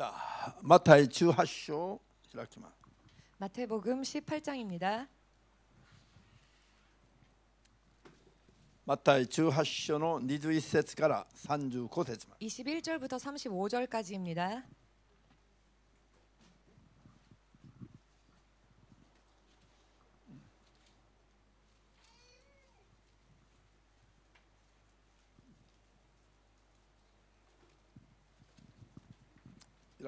자, 마타의 주 하쇼 히라키마. 마태복음 18장입니다. 마태 주 하쇼의 21절부터 35절까지입니다.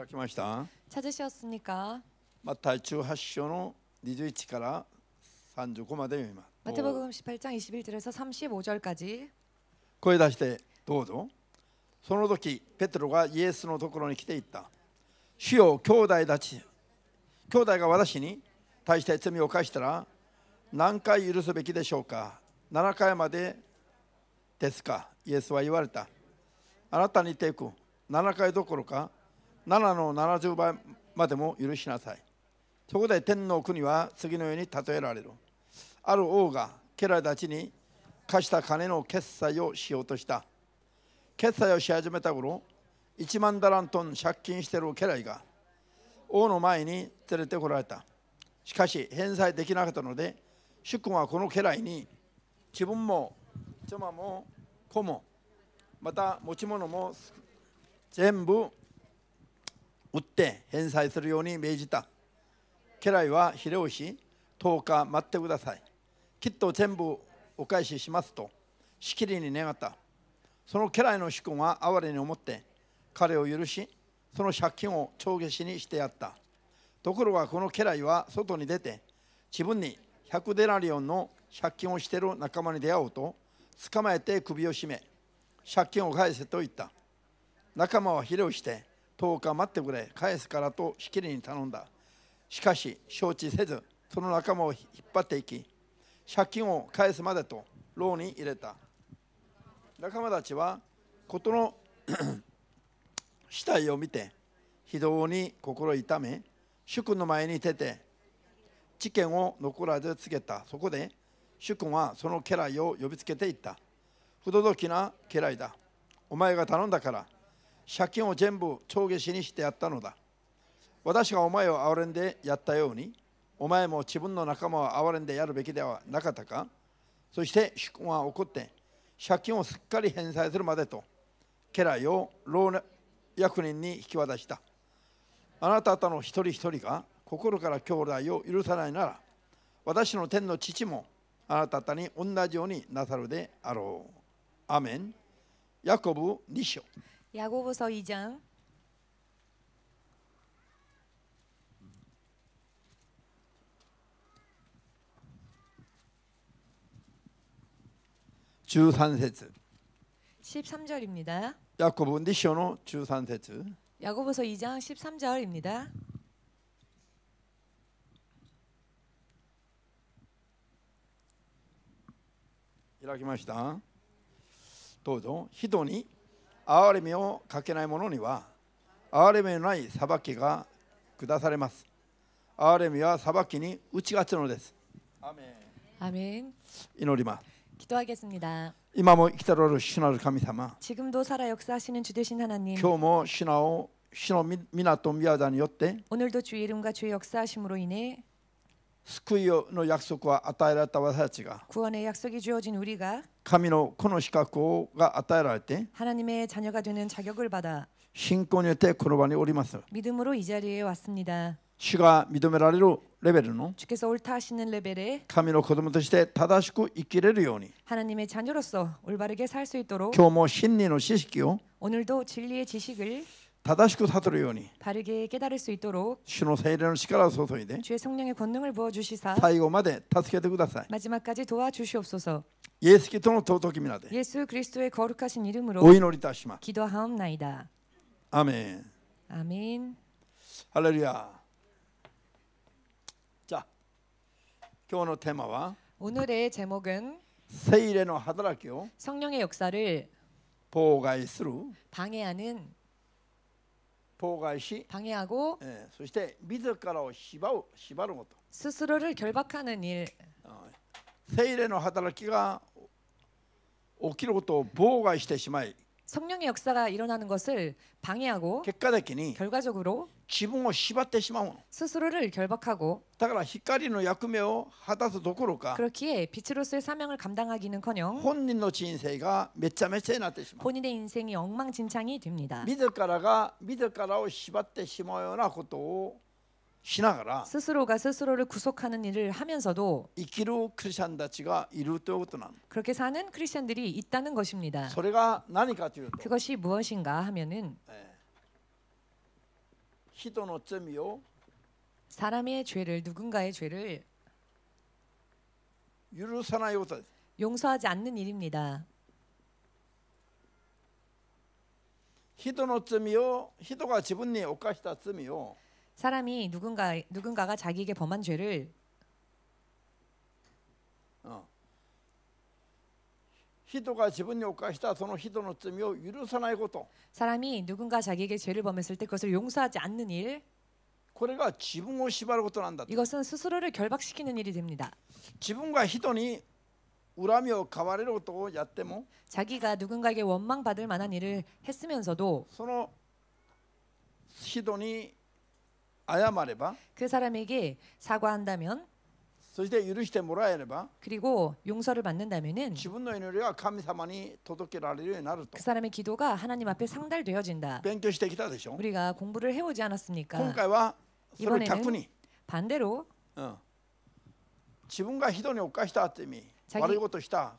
開きました。 찾으셨습니까? マタイ18章の21から35まで読みます。 마태복음 18장 21절에서 35절까지 声出してどうぞ。その時ペテロがイエスのところに来ていった。主よ兄弟たち、兄弟が私に対して罪を犯したら何回許すべきでしょうか。7回までですか。イエスは言われた。あなたに言っていく。7回どころか 7の70倍までも許しなさい。そこで天の国は次のように例えられる。ある王が家来たちに貸した金の決済をしようとした。決済をし始めた頃、1万ダラントン借金している家来が王の前に連れてこられた。しかし返済できなかったので、主君はこの家来に自分も妻も子もまた持ち物も全部売って返済するように命じた。家来はひれをし、10日待ってください。きっと全部お返ししますとしきりに願った。その家来の主君は哀れに思って彼を許し、その借金を帳消しにしてやった。ところがこの家来は外に出て自分に100デナリオンの借金をしている仲間に出会おうと捕まえて首を絞め借金を返せと言った。仲間はひれをして10日待ってくれ。返すからとしきりに頼んだ。しかし承知せずその仲間を引っ張っていき借金を返すまでと牢に入れた。仲間たちは事の 死体を見て非道に心痛め主君の前に出て事件を残らず告げた。そこで主君はその家来を呼びつけていった。不届きな家来だ。お前が頼んだから借金を全部帳消しにしてやったのだ。私がお前を憐れんでやったようにお前も自分の仲間を憐れんでやるべきではなかったか。そして主君は怒って借金をすっかり返済するまでと家来を老役人に引き渡した。あなた方の一人一人が心から兄弟を許さないなら私の天の父もあなた方に同じようになさるであろう。アメン。ヤコブ2章。 야고보서 2장 13절 13절입니다. 야고보 니시노 13절 야고보서 2장 13절입니다. 이라기마시다. 도도 히도니 憐れみをかけない者には憐れみのない裁きが下されます憐れみは裁きに打ち勝つのですアメン 아멘. 祈ります 기도하겠습니다. 今も生きておられる主なる神様 지금도 살아 역사하시는 주 되신 하나님. 今日も主なを主の皆と宮座によって 오늘도 주의 이름과 주의 역사하심으로 인해 救いの約束は与えられた私たちが神のこの資格が与えられて貧困によってこの場におります主が認められるレベルの神の子供として正しく生きれるように今日も真理の知識を 다다시고 사도로요니 바르게 깨달을 수 있도록 신호 세례를 시가라소서이되 주의 성령의 권능을 부어 주시사 사이고마데 타스케테 구다사이 마지막까지 도와주시옵소서 예수 그리스도의 도덕입니다. 예수 그리스도의 거룩하신 이름으로 오이노리다시마 기도하옵나이다. 아멘. 아멘. 할렐루야. 자, 오늘 テーマは 오늘의 제목은 聖霊の働きを. 성령의 역사를 妨害する 방해하는 妨害し、 방해하고 えーそして自らを縛る縛ること 스스로를 결박하는 일 聖霊の働きが起きることを妨害してしまい 성령의 역사가 일어나는 것을 방해하고 結果的に 결과적으로 自分を縛ってしまうの 스스로를 결박하고 だから光の役目を果たすどころか 그렇기에 빛으로서의 사명을 감당하기는커녕 本人の人生がめちゃめちゃになってしまう 본인의 인생이 엉망진창이 됩니다. 自らが自らを縛ってしまうようなことを しながら 스스로가 스스로를 구속하는 일을 하면서도 生きるクリスチャンたちがいるということなの 그렇게 사는 크리스천들이 있다는 것입니다. それが何かというと 그것이 무엇인가 하면은 人の罪を 사람의 죄를 누군가의 죄를 許さないことです 용서하지 않는 일입니다. 人の罪を人が自分に犯した罪を 사람이 누군가 누군가가 자기에게 범한 죄를 어. 히도가 집은 욕가시다 소노 히도노 쯤요 유루사나이 고도. 사람이 누군가 자기에게 죄를 범했을 때 그것을 용서하지 않는 일. 고래가 지붕을 시발고 떠난다. 이것은 스스로를 결박시키는 일이 됩니다. 지붕과 히돈이 우라며 가와레로 또 야때모. 자기가 누군가에게 원망받을 만한 일을 했으면서도. 소노 히돈이 人に謝れば 그 사람에게 사과한다면 そして許してもらえれば 그리고 용서를 받는다면은 自分の祈りが神様に届けられるようになると 그 사람의 기도가 하나님 앞에 상달되어진다. 勉強してきたでしょ 우리가 공부를 해오지 않았습니까? 今回はそれを逆に、 반대로 うん、自分が人に犯した罪 자기 悪いことした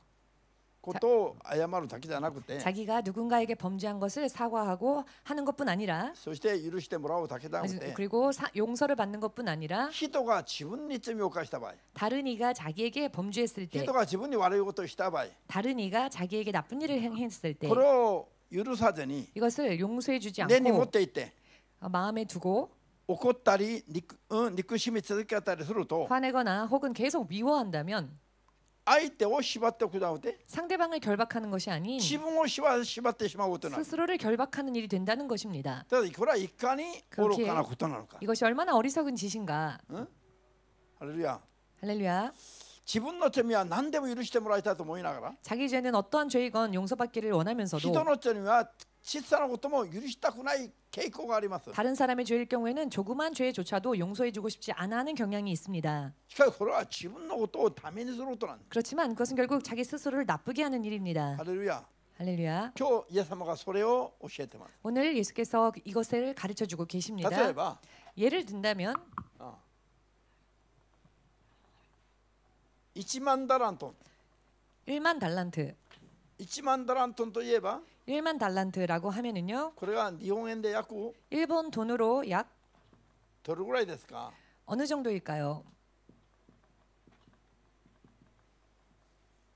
ことを謝るだけじゃなくて 자기가 누군가에게 범죄한 것을 사과하고 하는 것뿐 아니라 そして許してもらうだけじゃなくて 그리고 사- 용서를 받는 것뿐 아니라 人が自分に罪を犯した場合 다른 이가 자기에게 범죄했을 때 人が自分に悪いことをした場合 다른 이가 자기에게 나쁜 일을 행했을 때 これを許さずに 이것을 용서해주지 根に持っ 않고 ていって 어, 마음에 두고 怒ったり憎,、うん、憎しみ続けたりすると 화내거나 혹은 계속 미워한다면 아이때와 시바때 구다오때 상대방을 결박하는 것이 아닌 지붕을 시바 시바때 심하고떠나 스스로를 결박하는 일이 된다는 것입니다. 그러나 이간이 오로카나 고떠나니까 이것이 얼마나 어리석은 짓인가. 응? 할렐루야. 할렐루야. 지분 노점이야 난데모 이루시테 모라이타도 모이나가라. 자기 죄는 어떠한 죄이건 용서받기를 원하면서도 히도 노점이야 다른 사람의 죄일 경우에는 조그만 죄조차도 용서해주고 싶지 않아하는 경향이 있습니다. 그렇지만 그것은 결국 자기 스스로를 나쁘게 하는 일입니다. 할렐루야. 할렐루야. 오늘 예수께서 이것을 가르쳐 주고 계십니다. 예를 든다면 1만 달란트. 1만 달란트. 1만 달란트는 예봐. 1만 달란트라고 하면은요. 일본 돈으로 약 어느 정도일까요?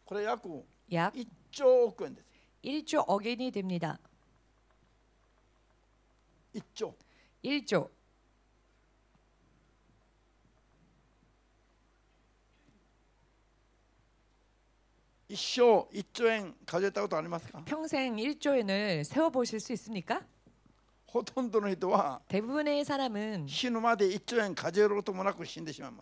그래 약구 약 1조 엔 1조 억엔이 됩니다. 1조 1조 一生 1조엔 가졌다고도 아니까 평생 일조엔을 세워 보실 수 있습니까? 대부분의 사람은 일조엔 가져고도고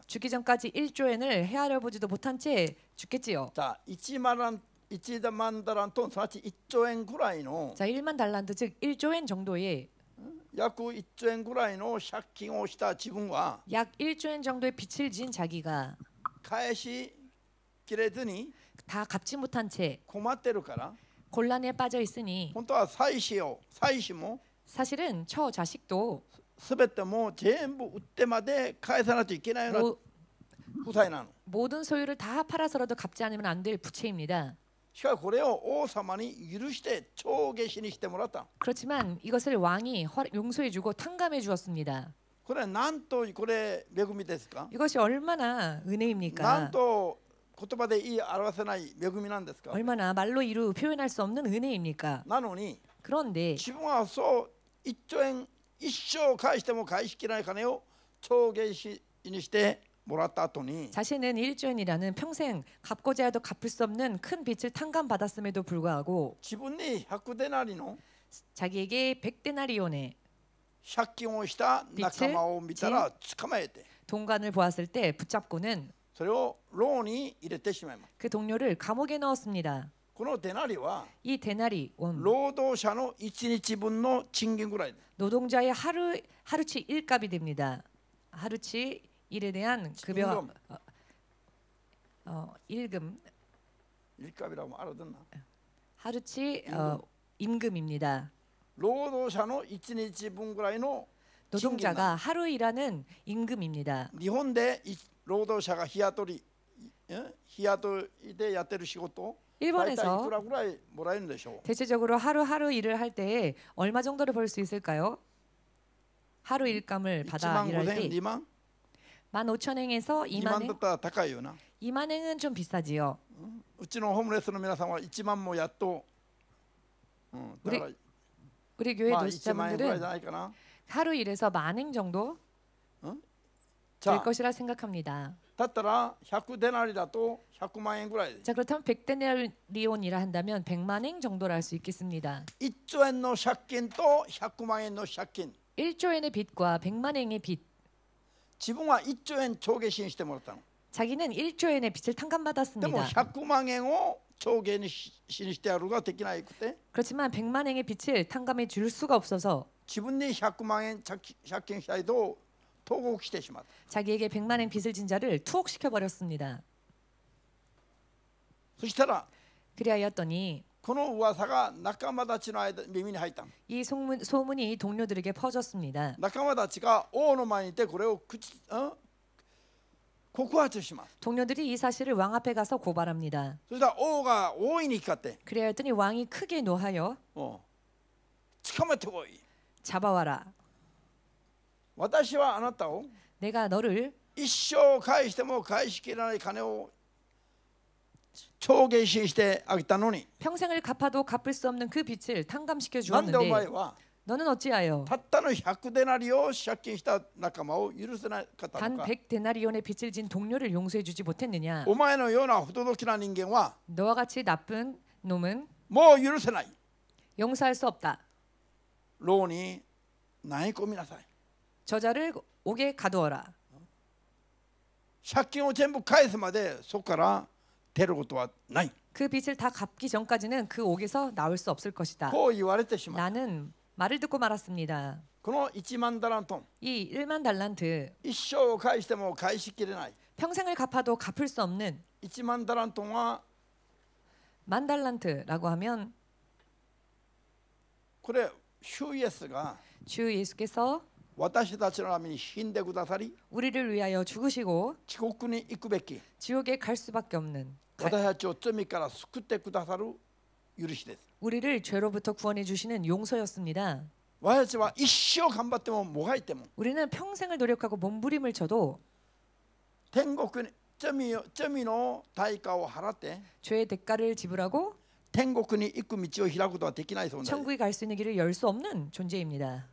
죽기 전까지 1조엔을 헤아려보지도 못한 채 죽겠지요. 자, 이치마란 1만 달란트 사치 1조엔 구라이노. 자, 1만 달란트 즉 1조엔 정도의 약 1조엔 구라이노 샤킹 오시다 지분과 약 1조엔 정도의 빚을 진 자기가 가에시 길에 드니 다 갚지 못한 채 困ってるから 곤란에 빠져 있으니 本当は妻子を妻子も 사실은 처 자식도 全てもう全部売ってまで返さないといけないような 모, 負債なの 모든 소유를 다 팔아서라도 갚지 않으면 안 될 부채입니다. しかしこれを王様に許して帳消しにしてもらった 그렇지만 이것을 왕이 허- 용서해주고 탕감해 주었습니다. これはなんとこれ恵みですか 이것이 얼마나 なん 은혜입니까? と 言葉で言い表せない恵みなんですか 얼마나 말로 이루 표현할 수 없는 은혜입니까? なのに 그런데 自分はそう1兆円一生返しても返しきれない金を帳消しにしてもらった後に 자신은 1조엔이라는 평생 갚고자 해도 갚을 수 없는 큰 빚을 탕감받았음에도 불구하고 自分に100デナリの 자기에게 100데나리온의 借金をした仲間を見たら捕まえて 동관을 보았을 때 붙잡고는 それを牢に入れてしまいます 그 동료를 감옥에 넣었습니다. このデナリは 이 데나리 원 労働者の1日分の賃金ぐらいです 노동자의 하루 하루치 일값이 됩니다. 하루치 일에 대한 급여 임금. 어, 어, 일금 일값이라고알아듣나 하루치 어, 임금입니다. 労働者の1日分ぐらいの 노동자가 하루 일하는 임금입니다. 日本でい 労働者が日雇いえ日雇いでやってる仕事大体いく 일본에서 らぐらいもらえるんでしょう 대체적으로 하루하루 일을 할 때에 얼마 정도를 벌 수 있을까요? 하루 일감을 1 받아 万 일할 5千 때 2万 15,000행에서 2万だ 2만행 ったら高いよな 2만행은 좀 비싸지요. うちのホームレスの皆さんは1万もやっと、うん、だから 우리 교회 まあ1万円ぐらい 노숙자분들은 じゃないかな 하루 일해서 만행 정도 じゃ 될 あ 것이라 생각합니다. だったら100デナリだと100万円ぐらいで 자 그렇다면 100데나리온이라 한다면 100만행 정도를 할 수 있겠습니다. 1兆円の借金と100万円の借金 1조엔의 빚과 100만행의 빚 自分は1兆円帳下信してもらったの 자기는 1조엔의 빚을 でも 탕감받았습니다. 100万円を帳下にし信してやるができなくて 그렇지만 100만행의 빚을 탕감해 줄 수가 없어서 自分に100万円借金借金したいと 投獄してしまった 자기에게 100만행 빚을 진 자를 투옥시켜 버렸습니다. そしたら 그리하였더니 この噂が仲間たちの間耳に入ったの 이 소문, 소문이 동료들에게 퍼졌습니다. 仲間たちが王の前にいてこれを口、うん、告発します 동료들이 이 사실을 왕 앞에 가서 고발합니다. そしたら王が大いに怒って 그리하였더니 왕이 크게 노하여 「うん捕まえてこい 잡아와라. 私はあなたを 내가 너를 一生返しても返しきれない金を帳下信してあげたのに 평생을 갚아도 갚을 수 없는 그 빚을 탕감시켜 なんでお前 주었는데 は 너는 어찌하여 たったの100デナリを借金した仲間を許せなかったの 단 か 100 데나리온의 빚을 진 동료를 용서해 주지 못했느냐? お前のような不届きな人間は 너와 같이 나쁜 놈은 もう許せない 용서할 수 없다. 牢に投げ込みなさい 저자를 옥에 가두어라. 借金を全部返すまでそこから出ることはない 그 빚을 다 갚기 전까지는 그 옥에서 나올 수 없을 것이다. こう言われてしまう 나는 말을 듣고 말았습니다. この1万ダラントン 이 1만 달란트 一生を返しても返しきれない 평생을 갚아도 갚을 수 없는 1万ダラントンは 만 달란트라고 하면 これ主イエスが 주 예수께서 와다시다시라면 신대구다살이 우리를 위하여 죽으시고 지옥군이 입구백기 지옥에 갈 수밖에 없는 와다시조 점이까라 스쿠테구다사루 유르시데 우리를 죄로부터 구원해 주시는 용서였습니다. 와야지와 이시오 간바 때문 뭐가 있때문 우리는 평생을 노력하고 몸부림을 쳐도 텐국군 점이요 점이노 다이카오 하라때 죄의 대가를 지불하고 텐국군이 입구 미치오 히라고도 갈수 있는 길을 열 수 없는 존재입니다.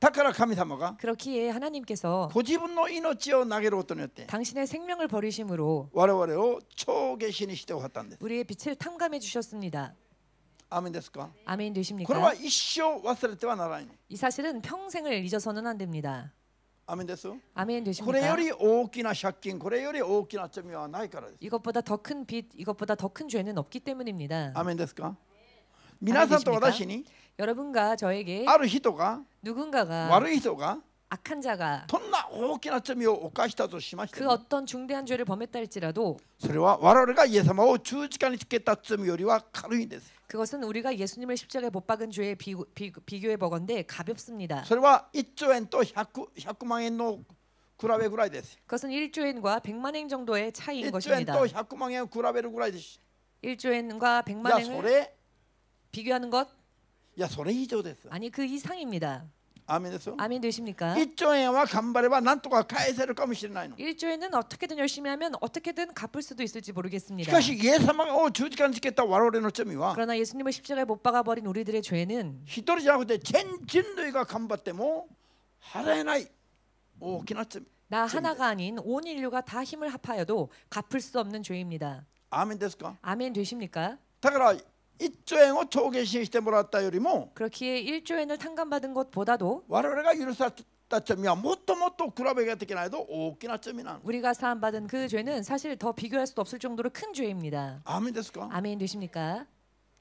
だから神様が 그렇기에 하나님께서 ご自分の命を投げることによって 당신의 생명을 버리심으로 我々を帳下死にしておったんです 우리의 빛을 탕감해 주셨습니다. アーメンですか 아멘 これ 되십니까? は一生忘れてはならないの 이 사실은 평생을 잊어서는 안 됩니다. アーメンです 아멘 これよ 되십니까? り大きな借金これより大きな罪はないからです 이것보다 더 큰 빚, 이것보다 더 큰 죄는 없기 때문입니다. アーメンですか皆さんと私に 여러분과 저에게 ある人が 누군가가 悪い人が 악한 자가 どんな大きな罪を犯したとしまして 그 も 어떤 중대한 죄를 범했다 할지라도 それは我々がイエス様を十字架につけた罪よりは軽いんです 그것은 우리가 예수님을 십자가에 못 박은 죄에 비, 비, 비교해 보건대 가볍습니다. それは1兆円と 100, 100万円の比べぐらいです 그것은 1조엔과 100만행 정도의 차이인 1兆円 것입니다. と100万円を比べるぐらいです 1조엔과 いやそ 100만행을 れ 비교하는 것 야, 손에 2조 됐어. 아니 그 이상입니다. 아멘 됐어? 아멘 되십니까? 1조에와 간발해봐 난 또가 가해세를 까무시나요? 1조에는 어떻게든 열심히 하면 어떻게든 갚을 수도 있을지 모르겠습니다. 그것이 예사망 어 주지간 지겠다 와로레노 점이와. 그러나 예수님을 십자가에 못 박아 버린 우리들의 죄는 히토리자고 때젠 진도이가 간바때모 하라에나이 오키나쯤 나 하나가 아닌 온 인류가 다 힘을 합하여도 갚을 수 없는 죄입니다. 아멘 됐을까? 아멘 되십니까? 그러니까 1조행을 초계신시대 몰았다 요리모. 그렇기에 일조행을 탕감받은 것보다도 와르가 유르사다 점이야. 뭣도 뭣도 그라베가 되게나 해도 오기나 점이나. 우리가 사함받은 그 죄는 사실 더 비교할 수도 없을 정도로 큰 죄입니다. 아멘 됐을까? 아멘 되십니까?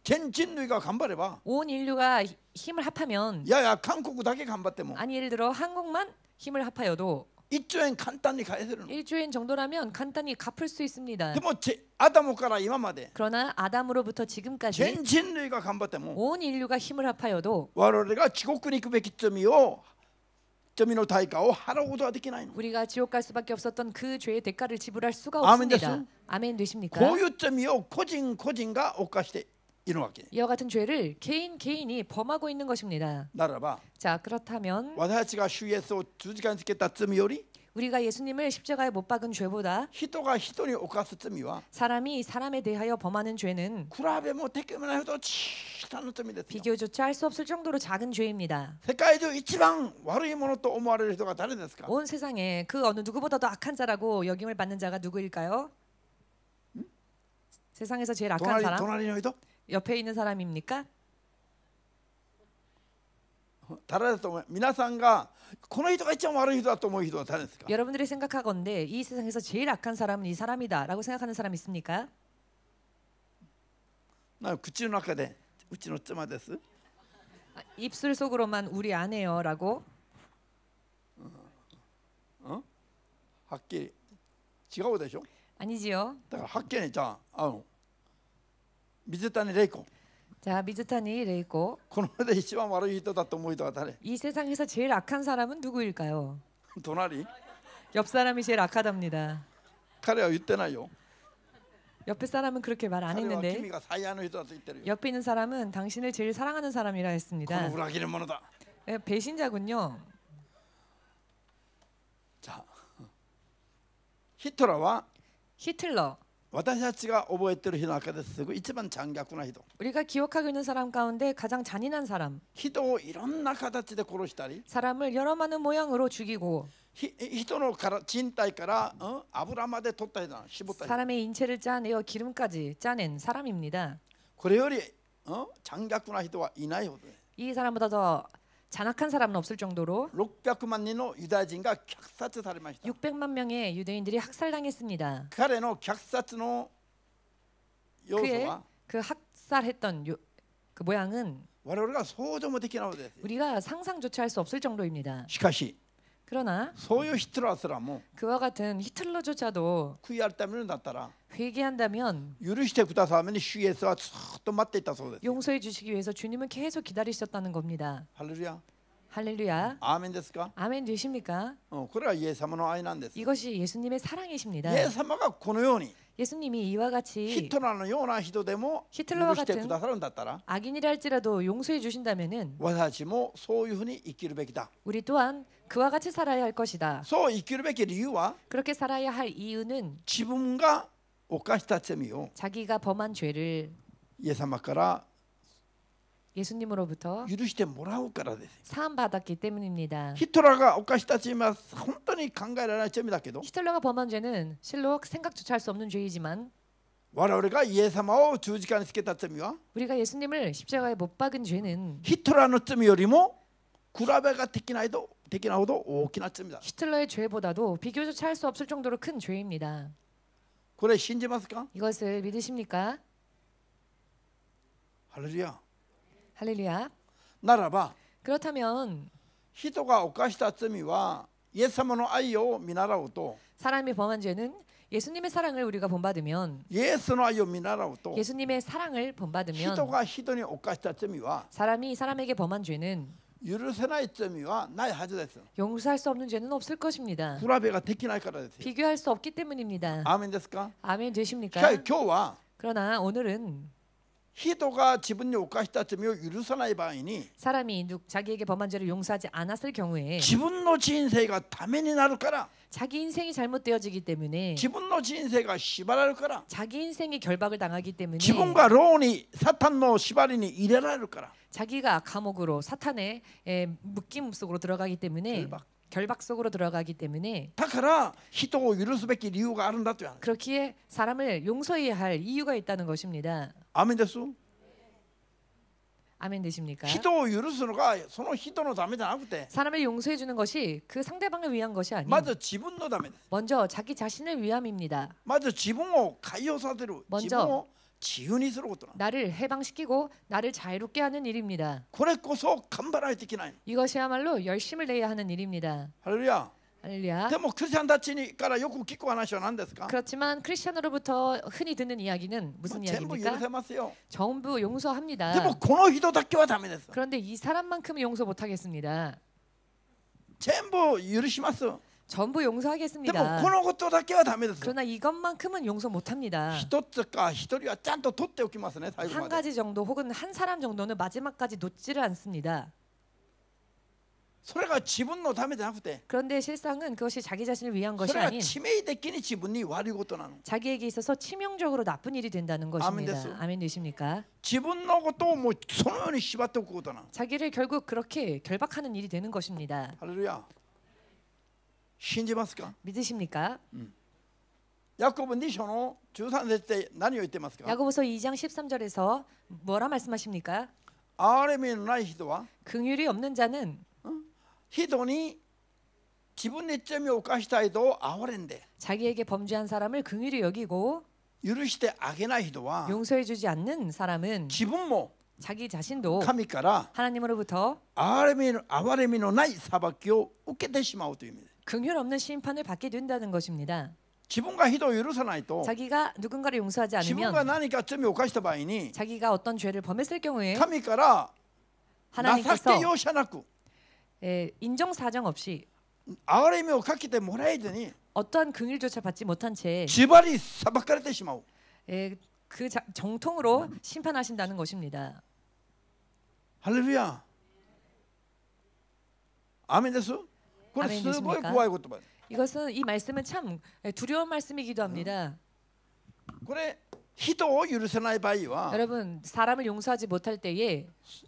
전 진누이가 간발해봐. 온 인류가 힘을 합하면 야야 한국다게 간발대 뭐 아니 예를 들어 한국만 힘을 합하여도 일조엔 간단히 가야 되는. 일조엔 정도라면 간단히 갚을 수 있습니다. 뭐 아담으로까라 이마마데. 그러나 아담으로부터 지금까지 전 인류가 간바때모. 온 인류가 힘을 합하여도 와로가 지옥군이 그백 점이요 점이노 대가오 하라고도 되기나이. 우리가 지옥 갈 수밖에 없었던 그 죄의 대가를 지불할 수가 없습니다. 아멘 되십니까? 고유점이요. 고진 고진가 오까시대. 인호하게. 이와 같은 죄를 개인 개인이 범하고 있는 것입니다. 나라봐. 자 그렇다면 와사치가 슈에서 두 시간 있겠다 쯤이오리? 우리가 예수님을 십자가에 못 박은 죄보다 히토가 히토니 오카스 쯤이와 사람이 사람에 대하여 범하는 죄는 구라베 뭐 태끄면 해도 치타는 쯤이데 비교조차 할 수 없을 정도로 작은 죄입니다. 세계에도 이치방 와르이모노또 오모아를 히토가 다른데스까? 온 세상에 그 어느 누구보다도 악한 자라고 여김을 받는 자가 누구일까요? 음? 세상에서 제일 악한 도나리, 사람? 도나리 히토? 옆에 있는 사람입니까? 誰だと思う皆さんがこの人が一番悪い人だと思う人は誰ですか 여러분들이 생각하건대 이 세상에서 제일 악한 사람은 이 사람이다라고 생각하는 사람 있습니까? なんか口の中でうちの妻です 아, 입술 속으로만 우리 아내요라고 はっきり違うでしょ 아니지요. だからはっきりじゃああの 水谷玲子 자 미즈타니 레이코 この世で一番悪い人だと思う人は誰 이 세상에서 제일 악한 사람은 누구일까요? 隣 옆 사람이 제일 악하답니다. 彼は言ってないよ 옆에 사람은 그렇게 말 안 彼は君 했는데 が最愛の人だと言ってるよ 옆에 있는 사람은 당신을 제일 사랑하는 사람이라 この 했습니다. 裏切り者だ 예, 배신자군요. じゃあヒトラーは 히틀러 私たちが覚えてる人の中ですごい一番残虐な人 우리가 기억하고 있는 사람 가운데 가장 잔인한 사람, 人をいろんな形で殺したり 사람을 여러 많은 모양으로 죽이고 ひ人のから人体から、うん、油まで取ったりだ絞ったり 사람의 인체를 짜내어 기름까지 짜낸 사람입니다. これより、うん、残虐な人はいないほどで 이 사람보다 더 잔악한 사람은 없을 정도로 600만 명의 유대인들이 학살당했습니다. 그의 그 학살했던 요, 그 모양은 우리가 상상조차 할 수 없을 정도입니다. 시카시 그러나 소요 히틀러스라면 그와 같은 히틀러조차도 구이할다면 낫더라. 회개한다면 유르시테 구다사면 쉬에서 또 맞대 있다 소대. 용서해 주시기 위해서 주님은 계속 기다리셨다는 겁니다. 할렐루야. 할렐루야. 아멘 됐을까? 아멘 되십니까? 어, 그래 예사마노 아이난데. 이것이 예수님의 사랑이십니다. 예사마가 고노요니. 예수님이 이와 같이 히틀러는 요나 히도데모 히틀러와 같은 악인이라 할지라도 용서해 주신다면은 와사지모 뭐 소유훈이 있기를 베기다. 우리 또한 그와 같이 살아야 할 것이다. そう生きるべき理由は 그렇게 살아야 할 이유는 自分が犯した罪を 자기가 범한 죄를 イエス様から 예수님으로부터 許してもらうからです 사함 받았기 때문입니다. ヒトラーが犯した罪は本当に考えられない罪だけど 히틀러가 범한 죄는 실로 생각조차 할 수 없는 죄이지만 我々がイエス様を十字架につけた罪は 우리가 예수님을 십자가에 못 박은 죄는 ヒトラーの罪よりも比べができないと できないほど大きな罪だ 히틀러의 죄보다도 비교조차 할 수 없을 정도로 큰 죄입니다. これ信じますか 이것을 믿으십니까? ハレルヤ 할렐루야. ならば 그렇다면 人が犯した罪はイエス様の愛を見習うと 사람이 범한 죄는 예수님의 사랑을 우리가 본받으면 イエスの愛を見習うと 예수님의 사랑을 人 본받으면 が人に犯した罪は 사람이 사람에게 범한 죄는 유르세나의 점이와 나의 하자됐어. 용서할 수 없는 죄는 없을 것입니다. 구라베가 데키나이 까라데세. 비교할 수 없기 때문입니다. 아멘 됐을까? 아멘 되십니까? 자, 교와 그러나 오늘은 희도가 집은 욕가시다으며 유루사나의 바이니 사람이 자기에게 범한 죄를 용서하지 않았을 경우에 지분노 지인세가 다면이 나를 거라. 자기 인생이 잘못되어지기 때문에 지분노 지인세가 시발할 거라. 자기 인생이 결박을 당하기 때문에 지분과 로운이 사탄노 시발이니 이래라를 거라. 자기가 감옥으로 사탄의 예, 묶임 속으로 들어가기 때문에 결박. 결박 속으로 들어가기 때문에 다카라. 히도고 유루스베끼 이유가 아른다 그렇기에 사람을 용서해야 할 이유가 있다는 것입니다. 아멘 됐어? 아멘 되십니까? 기도 유르스노가 서로 기도노 담에다 아구때. 사람을 용서해 주는 것이 그 상대방을 위한 것이 아니. 맞아, 지분노 담에. 먼저 자기 자신을 위함입니다. 맞아, 지분노 가요사대로. 먼저 지은이스러웠더라. 나를 해방시키고 나를 자유롭게 하는 일입니다. 그래서 간발할 때기나. 이것이야말로 열심을 내야 하는 일입니다. 할렐루야. 크리스천 그렇지만 크리스천으로부터 흔히 듣는 이야기는 무슨 이야기입니까? 전부 용서합니다. 그런데 이 사람만큼 용서 못 하겠습니다. 전부 유르시마스. 전부 용서하겠습니다. 그러나 이것만큼은 용서 못합니다. 한 가지 정도 혹은 한 사람 정도는 마지막까지 놓지를 않습니다. それが自分のためじゃなくて 그런데 실상은 그것이 자기 자신을 위한 そ 것이 れが 아닌 致命的に自分に悪いことなの 자기에게 있어서 치명적으로 나쁜 일이 된다는 것입니다. 됐어요. 아멘 되십니까? 自分のことをもうそのように縛っておくことなの 자기를 결국 그렇게 결박하는 일이 되는 것입니다. ハレルヤ信じますか 믿으십니까? ヤコブ2章の13節で何を言ってますか 야고보서 2장 13절에서 뭐라 말씀하십니까? 憐れみのない人は 긍휼이 없는 자는 히돈이 기분 내점이 오카시다이도 아오렌데 자기에게 범죄한 사람을 긍휼히 여기고 유르시대 아게나 히도와 용서해 주지 않는 사람은 기분모 뭐 자기 자신도 하미까라 하나님으로부터 아레미노 아와레미노 나이 사바키오 웃게되시마오도입니다. 긍휼 없는 심판을 받게 된다는 것입니다. 지분과 희도 유르사나이도 자기가 누군가를 용서하지 않으면 지분과 나니까 점이 오카시다 바이니 자기가 어떤 죄를 범했을 경우에 하미까라 하나님께서 나사케 요샤나쿠 예, 인정 사정 없이 아우레임이 없기 때 모라이더니 어떠한 긍휼조차 받지 못한 채 지발이 사박가르테 시마오 예, 그 자, 정통으로 심판하신다는 것입니다. 할렐루야. 아멘 됐어? 아멘 되십니까? 이것은 이 말씀은 참 예, 두려운 말씀이기도 합니다. 그래 히도 유르세나이 바이와 여러분 사람을 용서하지 못할 때에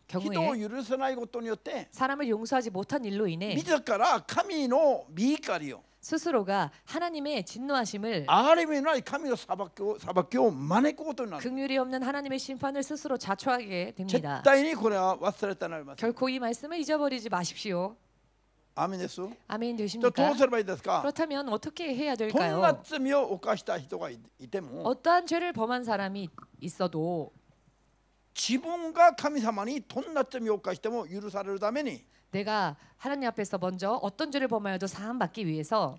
경우에 히도 유르세나이 고토니요때 사람을 용서하지 못한 일로 인해 미즈카라 카미노 미카리요 스스로가 하나님의 진노하심을 아레미나이 카미노 사바교 사바교 마네코토나 긍휼이 없는 하나님의 심판을 스스로 자초하게 됩니다. 절대히 고려 왔을 때는 결코 이 말씀을 잊어버리지 마십시오. アーメンですじゃ 아멘 あど 되십니까? うすればいいですか 그렇다면 어떻게 해야 どんな 될까요? 罪を犯した人がいいても 어떠한 죄를 범한 사람이 있어도 自分が神様にどんな罪を犯しても許されるために 내가 하나님 앞에서 먼저 어떤 죄를 범하여도 사함 받기 위해서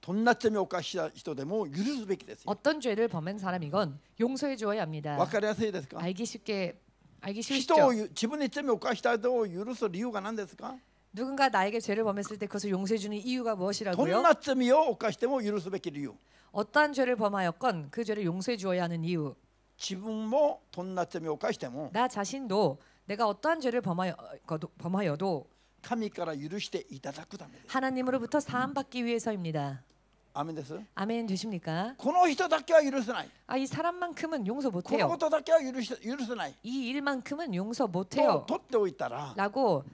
どんな罪を犯した人でも許すべきですよ 어떤 죄를 범한 사람이건 용서해 주어야 합니다. わかりやすいですか 알기 쉽게 알기 人 쉽죠. を自分に罪を犯した人を許す理由が何ですか 누군가 나에게 죄를 범했을 때 그것을 용서해 주는 이유가 どん 무엇이라고요? な罪を犯しても許すべき理由 어떠한 죄를 범하였건 그 죄를 용서해 주어야 하는 이유. 自分もどんな罪を犯しても 나 자신도 내가 어떠한 죄를 범하여, 범하여도 神から許していただくためです 하나님으로부터 사함 받기 위해서입니다. アーメンです 아멘 되십니까? この人だけは許せない 아 이 사람만큼은 용서 この 못해요. ことだけは許し許せない 이 일만큼은 용서 と 못해요. 取っておいたら 라고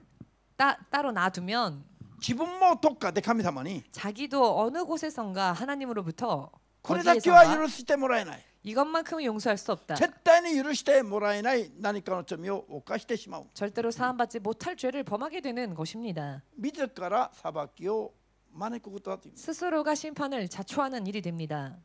따, 따로 놔두면 自分もどっかで神様に 자기도 어느 곳에선가 하나님으로부터 これだけは 거기에선가 許してもらえない 이것만큼은 용서할 수 없다. 絶対に許してもらえない何かの罪を犯してしまう 절대로 사함받지 못할 죄를 범하게 되는 것입니다. 自ら裁きを招くことだという 스스로가 심판을 자초하는 일이 됩니다.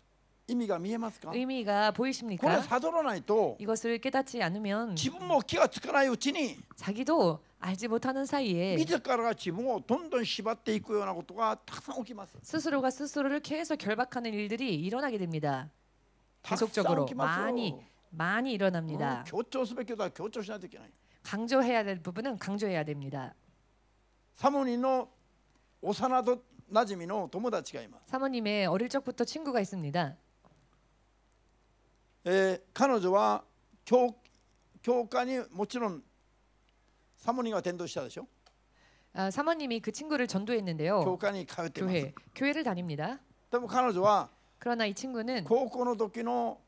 意味が見えますか 의미가 これ 보이십니까? 悟らないと 이것을 깨닫지 않으면 自分も気がつかないうちに 자기도 알지 못하는 사이에 自らが自分をどんどん縛っていくようなことがたくさん起きます 스스로가 스스로를 계속 결박하는 일들이 일어나게 됩니다. たくさん 계속적으로 起きますよ 많이 많이 うん 일어납니다. 強調すべきことは強調しないといけない 강조해야 될 부분은 강조해야 됩니다. サモニの幼なじみの友達がいます、 사모님의 어릴 적부터 친구가 있습니다. えー彼女は教教会にもちろん サモニが伝道したでしょ 아, 사모님이 그 친구를 教 전도했는데요. 会に通っています 교회 교회를 다닙니다. でも彼女は 그러나 이 친구는 高校の時の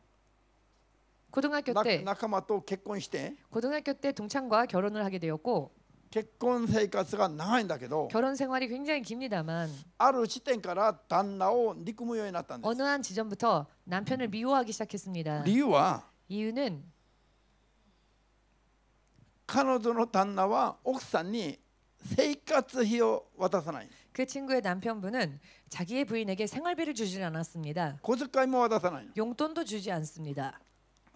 고등학교 な 때 仲間と結婚して 고등학교 때 동창과 결혼을 하게 되었고 結婚生活が長いんだけど 결혼 생활이 굉장히 깁니다만 ある時点から旦那を憎むようになったんです 어느 한 지점부터 남편을 미워하기 시작했습니다. 理由は 이유는 彼女の旦那は奥さんに生活費を渡さない 그 친구의 남편분은 자기의 부인에게 생활비를 주질 않았습니다. 小遣いも渡さない 용돈도 주지 않습니다.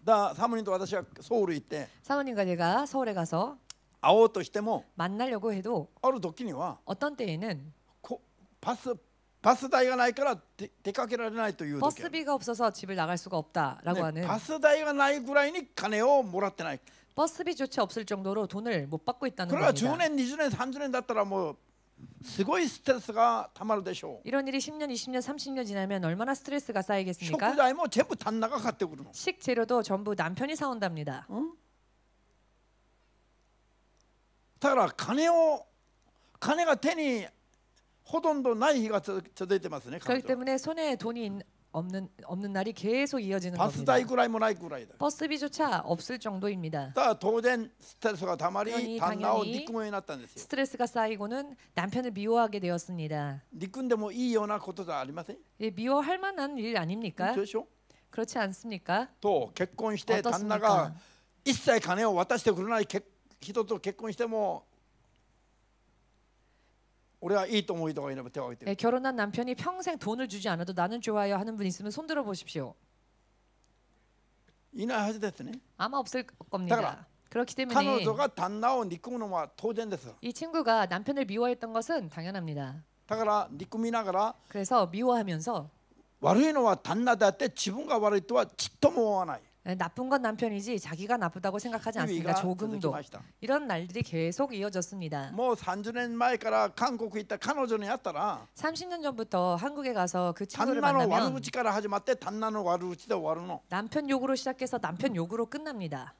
だからサムニと私はソウル行って 사모님과 제가 서울에 가서 会おうとしても 만나려고 해도 ある時には 어떤 때에는 こパスパス代がないから出出かけられないという時ある 버스비가 없어서 집을 나갈 수가 없다라고 ね 하는 パス代がないぐらいに金をもらってない 버스비조차 없을 정도로 돈을 못 받고 있다는 그러니까 겁니다. 그러니까 10년, 20년, 30년 났더라 뭐 스고이 스트레스가 담아되쇼. 이런 일이 10년, 20년, 30년 지나면 얼마나 스트레스가 쌓이겠습니까? 쇼크다이 뭐 전부 단나가 갔대 그러. 식재료도 전부 남편이 사온답니다. 응? 따라 가네오 가네가 되니 호돈도 나이가 저저 되때 맞으네. 그렇기 때문에 손에 돈이 없는 없는 날이 계속 이어지는 パス 겁니다. 代ぐらいもないぐらいだ 버스비조차 없을 정도입니다. だから当然ストレスがたまり 당연히 旦那を 당연히 憎むようになったんですよ 스트레스가 쌓이고는 남편을 미워하게 되었습니다. 憎んでもいいようなことじゃありません 예, 미워할 만한 일 아닙니까? そうでしょ 그렇지 않습니까? と結婚して旦那が 어떻습니까? 一切金を渡してくれないけ人と結婚しても 俺はいいと思う人がいれば手を挙げて 예, 결혼한 남편이 평생 돈을 주지 않아도 나는 좋아요 하는 분 있으면 손 들어 보십시오. いないはずですね 아마 없을 따라라. 겁니다. 그렇기 彼 때문에 女が旦那を憎むのは当然です 이 친구가 남편을 미워했던 것은 당연합니다. だから憎みながら 그래서 미워하면서 悪いのは旦那であって自分が悪いとはちっとも思わない 예, 네, 나쁜 건 남편이지 자기가 나쁘다고 생각하지 않습니다. 조금도 이런 날들이 계속 이어졌습니다. 뭐 30년 전에 한국에 있다 카노전에 왔더라. 30년 전부터 한국에 가서 그 친구를 만나면 단나노 와르우치까라 하지 마때 단나노 와르우치다 와르노. 남편 욕으로 시작해서 남편 욕으로 끝납니다.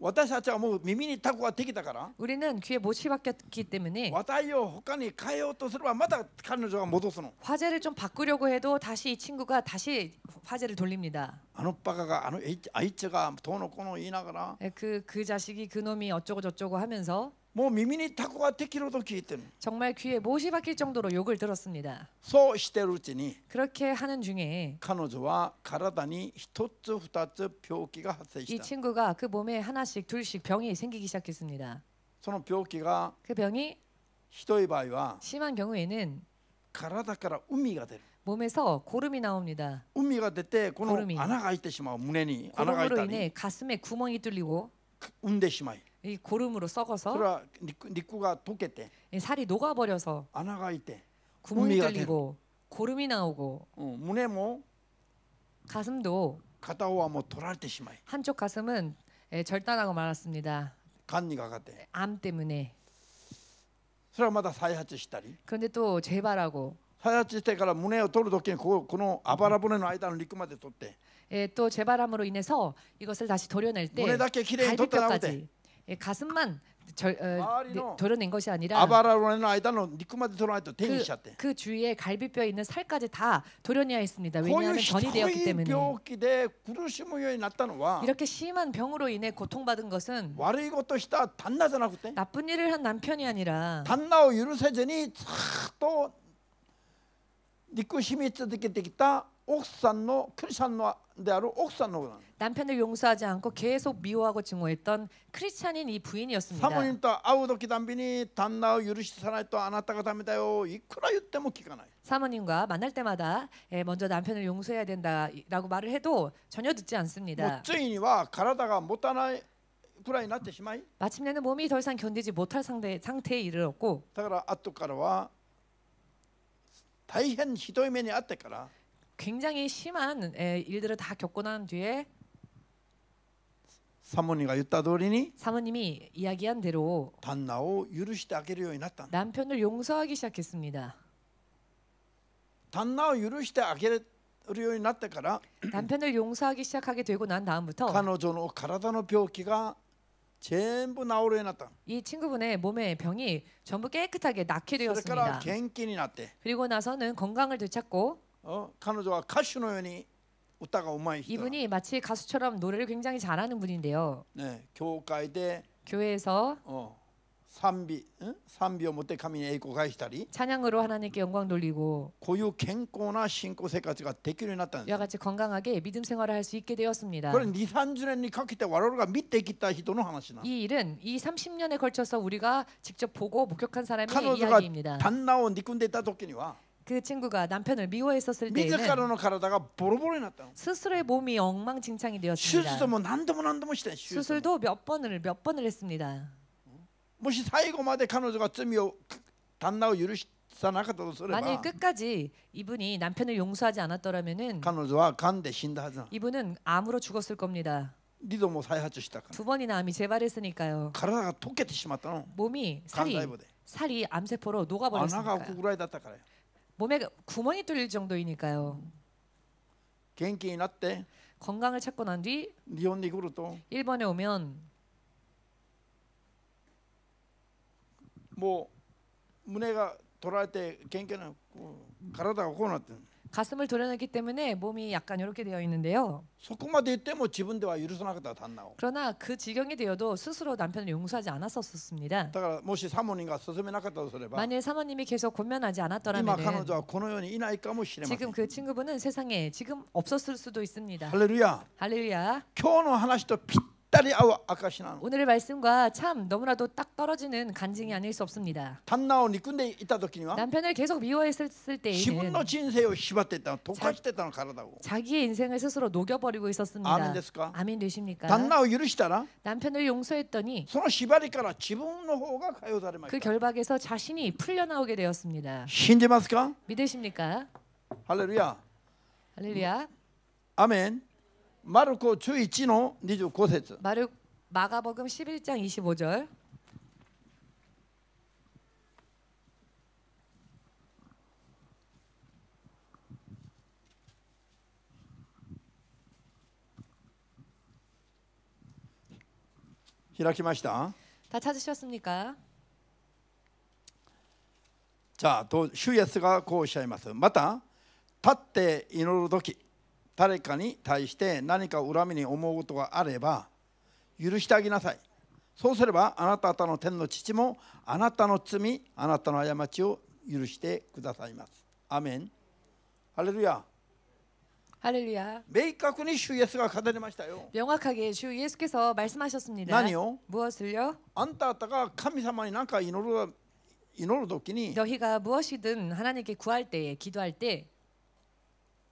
私たちはもう耳にタコができたから 우리는 귀에 못이 박혔기 때문에 話題を他に変えようとすればまた彼女が戻すの 화제를 좀 바꾸려고 해도 다시 이 친구가 다시 화제를 돌립니다. あのバカがあのあいつがどうのこうの言いながら 그 그 자식이 그 놈이 어쩌고 저쩌고 하면서 뭐 미미니 타코가 테키로도 귀했던. 정말 귀에 못이 박힐 정도로 욕을 들었습니다. 소 시대로지니. 그렇게 하는 중에. 카노즈와 가라다니 히토츠 후타츠 병기가 발생했다. 이 친구가 그 몸에 하나씩 둘씩 병이 생기기 시작했습니다. 소는 병기가. 그 병이. 히도의 바이와. 심한 경우에는. 가라다카라 우미가 될. 몸에서 고름이 나옵니다. 우미가 될때 고름이. 아나가 있듯이 막 문에니. 고름으로 인해 가슴에 구멍이 뚫리고. 그 운데시마이. 이 고름으로 썩어서 니꾸가 돋겠대. 살이 녹아 버려서 아나가 있대. 구멍이 뚫리고 고름이 나오고. 어, 문에 뭐 가슴도 가다와 뭐 돌아올 때 심해. 한쪽 가슴은 예, 절단하고 말았습니다. 간니가 갔대. 암 때문에. 사람마다 사야찌시다리. 그런데 또 재발하고. 사야찌시다리가 문에 돌을 돋기는 그거 아바라보는 아이다는 니꾸마대 돋대. 예, 또 재발함으로 인해서 이것을 다시 도려낼 때 문에 닿게 기대에 돋다 나오대. 예, 가슴만 절어낸 어, 네, 것이 아니라 아바라로는 아이다노 니쿠마도 도려냈다 대니셨대. 그, 그 주위에 갈비뼈 있는 살까지 다 도려내야 했습니다. 왜냐하면 전이 되었기 때문에. 이렇게 심한 병으로 인해 고통받은 것은 나쁜 일을 한 남편이 아니라 단나오 유르세전이 또 니쿠 힘이 있었기 때문에 옥산노 크리스천노 대하로 옥산노 남편을 용서하지 않고 계속 미워하고 증오했던 크리스찬인 이 부인이었습니다. 사모님도 아우도 기담비니 단나우 유르시 사나이도 안았다가 담이다요 이크라유 때문 기가나. 사모님과 만날 때마다 예, 먼저 남편을 용서해야 된다라고 말을 해도 전혀 듣지 않습니다. 목주인이와 가라다가 못다나이 마침내는 몸이 더 이상 견디지 못할 상태, 상태에 이르렀고. 그러니까 아토카라와 대현 히도이면이 아테카라. 굉장히 심한 예, 일들을 다 겪고 난 뒤에 사모님과 유다도리니 사모님이 이야기한 대로 단나오 유르시다게르요이났다. 남편을 용서하기 시작했습니다. 단나오 유르시다게르요이났다から 남편을 용서하기 시작하게 되고 난 다음부터 카노조노 가라다노 병기가 전부 나오려났다. 이 친구분의 몸의 병이 전부 깨끗하게 낫게 되었습니다. 그리고 나서는 건강을 되찾고 어, 카노조가 카슈노연이 웃다가 오마이 이분이 마치 가수처럼 노래를 굉장히 잘하는 분인데요. 네, 교회에 교회에서 어, 산비, 응? 산비오 못때 가민 에이고 가시다리 찬양으로 하나님께 영광 돌리고 고유 건강나 신고 생활가 되기를 났다. 이와 같이 건강하게 믿음 생활을 할 수 있게 되었습니다. 그런 2, 3주년이 갔기 때 와로가 밑에 있다 히도는 하나시나. 이 일은 이 30년에 걸쳐서 우리가 직접 보고 목격한 사람의 이야기입니다. 단 나온 니 군데 있다 도끼니와. 그 친구가 남편을 미워했었을 때에는 가루로 가려다가 보로보로 났다. 스스로의 몸이 엉망진창이 되었습니다. 수술도 뭐 난도면 난도면 시대. 수술도 몇 번을 몇 번을 했습니다. 뭐시 사이고 마대 간호조가 쯤이요 단나고 유르시 만일 끝까지 이분이 남편을 용서하지 않았더라면은 이분은 암으로 죽었을 겁니다. 뭐 두 번이나 암이 재발했으니까요. 몸이 살이 살이 암세포로 녹아버렸으니까요. 아, 몸에 구멍이 뚫릴 정도이니까요. 元気になって 건강을 찾고 난 뒤 日本に来ると 일본에 오면 もう胸が取られて元気なこう体がこうなってる 가슴을 도려내기 때문에 몸이 약간 이렇게 되어 있는데요. そこまで言っても自分では許さなかった旦那を 그러나 그 지경이 되어도 스스로 남편을 용서하지 않았었습니다. だからもしサモニーが進めなかったとすれば 만일 사모님이 계속 권면하지 今彼 않았더라면 女はこの世にいないかもしれません 지금 그 친구분은 세상에 지금 없었을 수도 있습니다. ハレルヤ 할렐루야. 今日の話とぴっ 딱다리 아까시나 오늘의 말씀과 참 너무나도 딱 떨어지는 간증이 아닐 수 없습니다. 단나온 이군데 있다 도끼니와 남편을 계속 미워했을 때에는 신세요 시바됐다 독하시됐다는 가라다고 자기의 인생을 스스로 녹여버리고 있었습니다. 아멘 됐을까? 아멘 되십니까? 단나오 유르시다라 남편을 용서했더니 소나 시바리까라 지붕노호가 가요다리 말그 결박에서 자신이 풀려나오게 되었습니다. 신지마스까? 믿으십니까? 할렐루야. 할렐루야. 아멘. マルコ11の25節 마르 마가복음 11장 25절. 開きました 다 찾으셨습니까? じゃあと主イエスがこうおっしゃいますまた立って祈る時 誰かに対して何か恨みに思うことがあれば許してあげなさいそうすればあなた方の天の父もあなたの罪あなたの過ちを許してくださいますアメンハレルヤ 할렐루야. 明確に主イエスが語りましたよ 명확하게 주 예수께서 말씀하셨습니다. 나니요? 무엇을요? あんた方が神様に何か祈る祈る時に 너희가 무엇이든 하나님께 구할 때에 기도할 때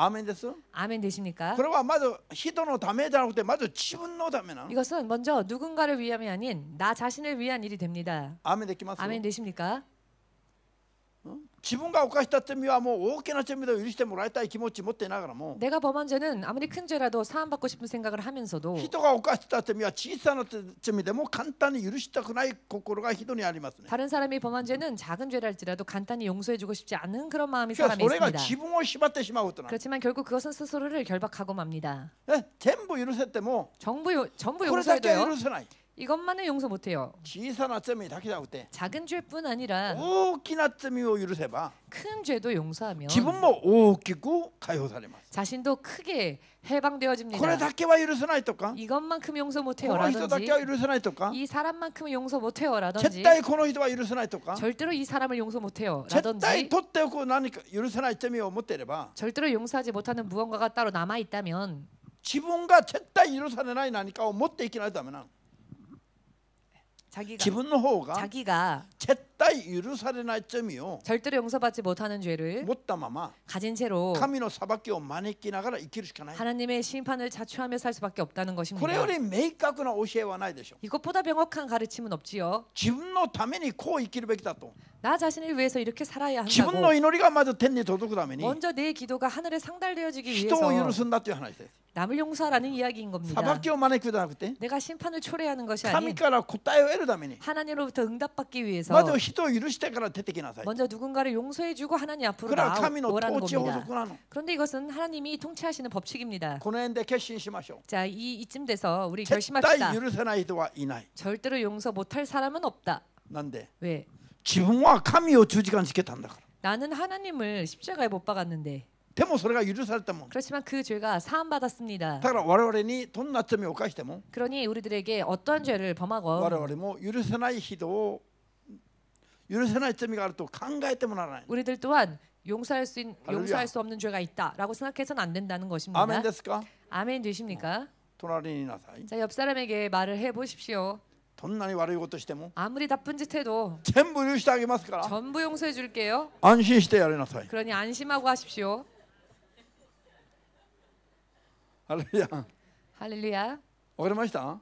아멘 됐어? 아멘 되십니까? 그리고 맞아 히도노 담에다라고 때 마저 치분노 담에나. 이것은 먼저 누군가를 위함이 아닌 나 자신을 위한 일이 됩니다. 아멘 됐기 맞습 아멘 되십니까? 어? 自分が犯した罪はもう大きな罪で許してもらいたい気持ち持っていながらも 내가 범한 죄는 아무리 큰 죄라도 사함받고 싶은 생각을 하면서도 人が犯した罪は小さな罪でも簡単に許したくない心が人にありますね 다른 사람이 범한 죄는 작은 죄랄지라도 간단히 용서해주고 싶지 않은 그런 마음이 しかし 사람에 それが 있습니다. 自分を縛ってしまうとな 그렇지만 결국 그것은 스스로를 결박하고 맙니다. え全部許せても 전부 요- 전부 これだけは 용서해도요. 許せない 이것만은 용서 못해요. 작은 죄뿐 아니라 큰 죄도 용서하면 자신도 크게 해방되어집니다. 이것만큼 용서 못해요라든지. 이 사람만큼 용서 못해요라든지. 절대로 이 사람을 용서 못해요라든지. 절대로 용서하지 못하는 무언가가 따로 남아 있다면. 지분과 절대 유르세나 나니까 못돼 있긴 하다면은. 자기가 기분호가 자기가 제다 유루살이나 점이요. 절대로 용서받지 못하는 죄를 못 담아마 가진 채로 카미노 사바키오 마네키나가라 이키르시카나. 하나님의 심판을 자초하며 살 수밖에 없다는 것입니다. 그래요리 메이카쿠나 오시에와나이 되죠. 이것보다 명확한 가르침은 없지요. 지분노 타메니 코 이키르베키다 또. 나 자신을 위해서 이렇게 살아야 自分 한다고 の祈りがまず天に届くために 먼저 내 기도가 하늘에 상달되어지기 人を許 위해서 すんだという話です 남을 용서하라는 이야기인 裁 겁니다. きを招くじゃなくて 내가 심판을 초래하는 것이 神 아닌 から答えを得るために 하나님으로부터 응답받기 위해서 まず人を許してから出てきなさい 먼저 누군가를 용서해주고 하나님 앞으로 これは神の 나오라는 統治法 겁니다. 則なの 그런데 이것은 하나님이 통치하시는 법칙입니다. この辺で決心しましょう 자, 이 이쯤 돼서 우리 絶 결심합시다. 対許せない人はいない 절대로 용서 못할 사람은 없다. なんで 왜? 自分は神を十字架につけたんだから 나는 하나님을 십자가에 못 박았는데 でもそれが許されたもん 그렇지만 그 죄가 사함 받았습니다. だから我々にどんな罪を犯しても 그러니 우리들에게 어떠한 죄를 我 범하건 々も許せない人を許せない罪があると考えてもならない 우리들 또한 용서할 수 있, 할렐루야. 용서할 수 없는 죄가 있다라고 생각해서는 안 된다는 アーメン 것입니다. ですか 아멘 되십니까? 隣にいなさい 자, 옆 사람에게 말을 해 보십시오. どんなに悪いことしても 아무리 나쁜 짓 해도 全部許してあげますから 전부 용서해 줄게요. 安心してやりなさい 그러니 안심하고 하십시오. ハレルヤわ 할렐루야. かりました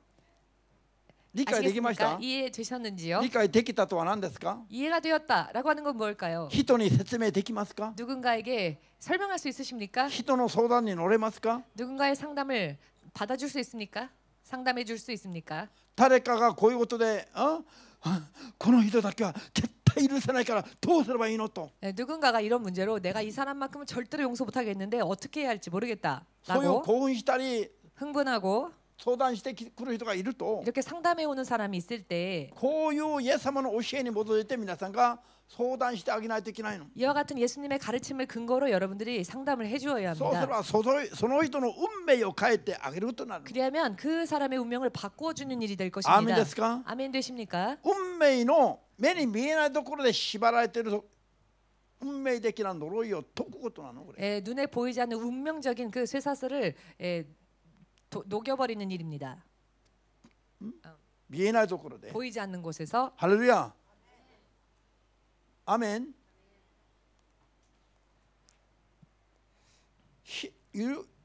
理解できました 아시겠습니까? 이해되셨는지요? 理解できたとは何ですか 이해가 되었다라고 하는 건 뭘까요? 人に説明できますか 누군가에게 설명할 수 있으십니까? 人の相談に乗れますか 누군가의 상담을 받아줄 수 있습니까? 상담해 줄 수 있습니까? 誰かがこういうことでああこの人だけは絶対許せないからどうすればいいのと 네, 누군가가 이런 문제로 내가 이 사람만큼은 절대로 용서 못하겠는데 어떻게 해야 할지 そういう 모르겠다라고 興奮したり 흥분하고 相談してくる人がいると 이렇게 상담해 오는 사람이 있을 때 こういうイエス様の教えに基づいて皆さんが 이와 같은 예수님의 가르침을 근거로 여러분들이 상담을 해주어야 합니다. 그리하면 그 사람의 운명을 바꾸어 주는 일이 될 것입니다. 아멘 되십니까? 운명이노 예, 눈에 보이지 않는 운명적인 그 쇠사슬을 예, 도, 녹여버리는 일입니다. 음? 어. 보이지 않는 곳에서 할렐루야. 아멘.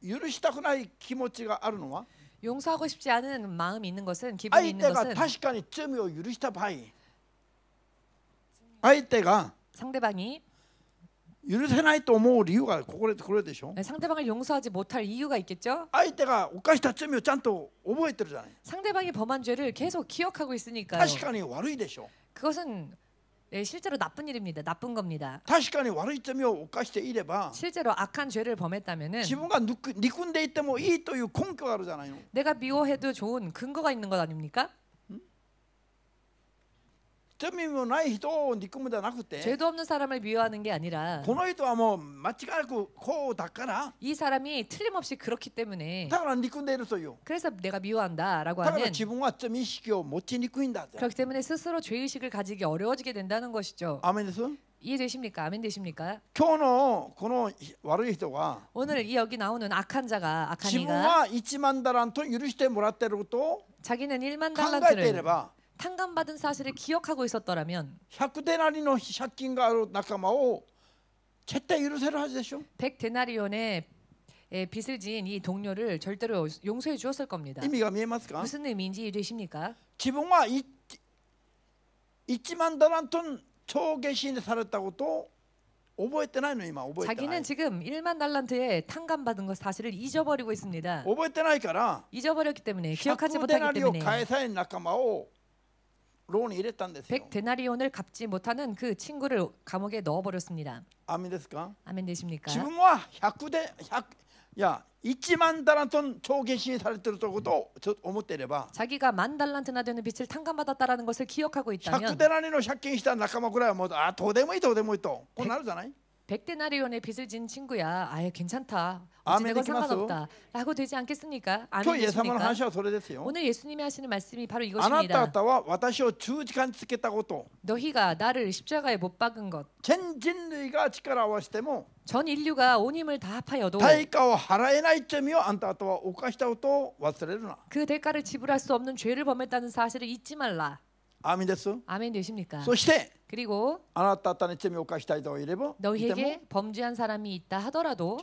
유르시다쿠나이 기모찌가 아르노와 용서하고 싶지 않은 마음이 있는 것은 기분이 있는 것은 다시간이 쯤이요 유르시다 바이 아이때가 상대방이 유르세나이 또뭐 이유가 그거래 그래 되죠. 네, 상대방을 용서하지 못할 이유가 있겠죠. 아이때가 오까시다 쯤이요 짠또 오버했더잖아요. 상대방이 범한 죄를 계속 기억하고 있으니까요. 다시간이 와르이 되죠. 것은 예, 실제로 나쁜 일입니다. 나쁜 겁니다. 確かに悪い罪を犯していれば 실제로 악한 죄를 범했다면은 自分がぬく憎んでいてもいいという根拠があるじゃないの 내가 미워해도 좋은 근거가 있는 것 아닙니까? 죄도 없는 사람을 미워하는 게 아니라 この人はもう間違いなくこうだから 이 사람이 틀림없이 그렇기 때문에 だから憎んでいるという 그래서 내가 미워한다라고 だから 하는 自分は罪意識を持ちにくいんだって 그렇기 때문에 스스로 죄의식을 가지기 어려워지게 된다는 것이죠. アーメンです 이해되십니까? 아멘 되십니까? 今日のこの悪い人は 오늘 이 여기 나오는 악한 자가 악한 自分 이가 は1万ダラント許してもらっていることを 자기는 1만 考えていれ 달란트를 ば 탕감받은 사실을 기억하고 있었더라면 100デナリの借金がある仲間を絶対許せるはずでしょ 100 데나리온의 에, 빚을 지은 이 동료를 절대로 용서해 주었을 겁니다. 意味が見えますか 무슨 의미인지 이해되십니까? 自分は1万ダラントン超下信されたことを覚えてないの今覚えてない 자기는 지금 1만 달란트에 탕감받은 것 사실을 잊어버리고 있습니다. 覚えてないから 잊어버렸기 때문에 기억하지 100デナ 못하기 リを 때문에 返さない仲間 を牢に入れたんですよ 100 데나리온을 갚지 못하는 그 친구를 감옥에 넣어버렸습니다. アミですか 아멘 되십니까? 自分は100で100いや1万ダラントン超下信されてるということをちょっと思っていれば 자기가 만 달란트나 되는 빚을 탕감받았다라는 것을 기억하고 100 있다면 デナリの借金した仲間ぐらいはもうあどうでもいいどうでもいいとこう なるじゃない 100 데나리온의 빚을 진 친구야. 아예 괜찮다. 아멘 어찌되건 되기마스. 상관없다라고 되지 않겠습니까? 今 아멘 日イエス様の 되십니까? 話はそれですよ 오늘 예수님이 하시는 말씀이 바로 あなた 이것입니다. 方は私を十字架につけたこと 너희가 나를 십자가에 못 박은 것, 全人類が力を合わせても 전 인류가 온 힘을 다 합하여도 対価を払えない罪をあんた方は犯したことを忘れるな 그 대가를 지불할 수 없는 죄를 범했다는 사실을 잊지 말라. アーミンです。 아멘 되십니까? そして 그리고 너희에게 범죄한 사람이 있다 하더라도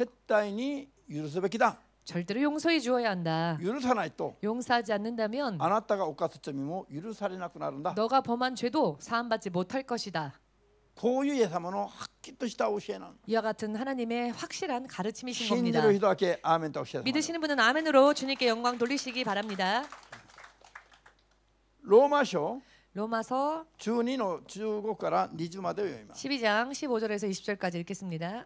절대로 용서해 주어야 한다. 용서하지 않는다면 너가 범한 죄도 사함받지 못할 것이다. 이와 같은 하나님의 확실한 가르침이신 겁니다. 믿으시는 분은 아멘으로 주님께 영광 돌리시기 바랍니다. 로마쇼 로마서 12の15から20までを読みます 12장 15절에서 20절까지 읽겠습니다.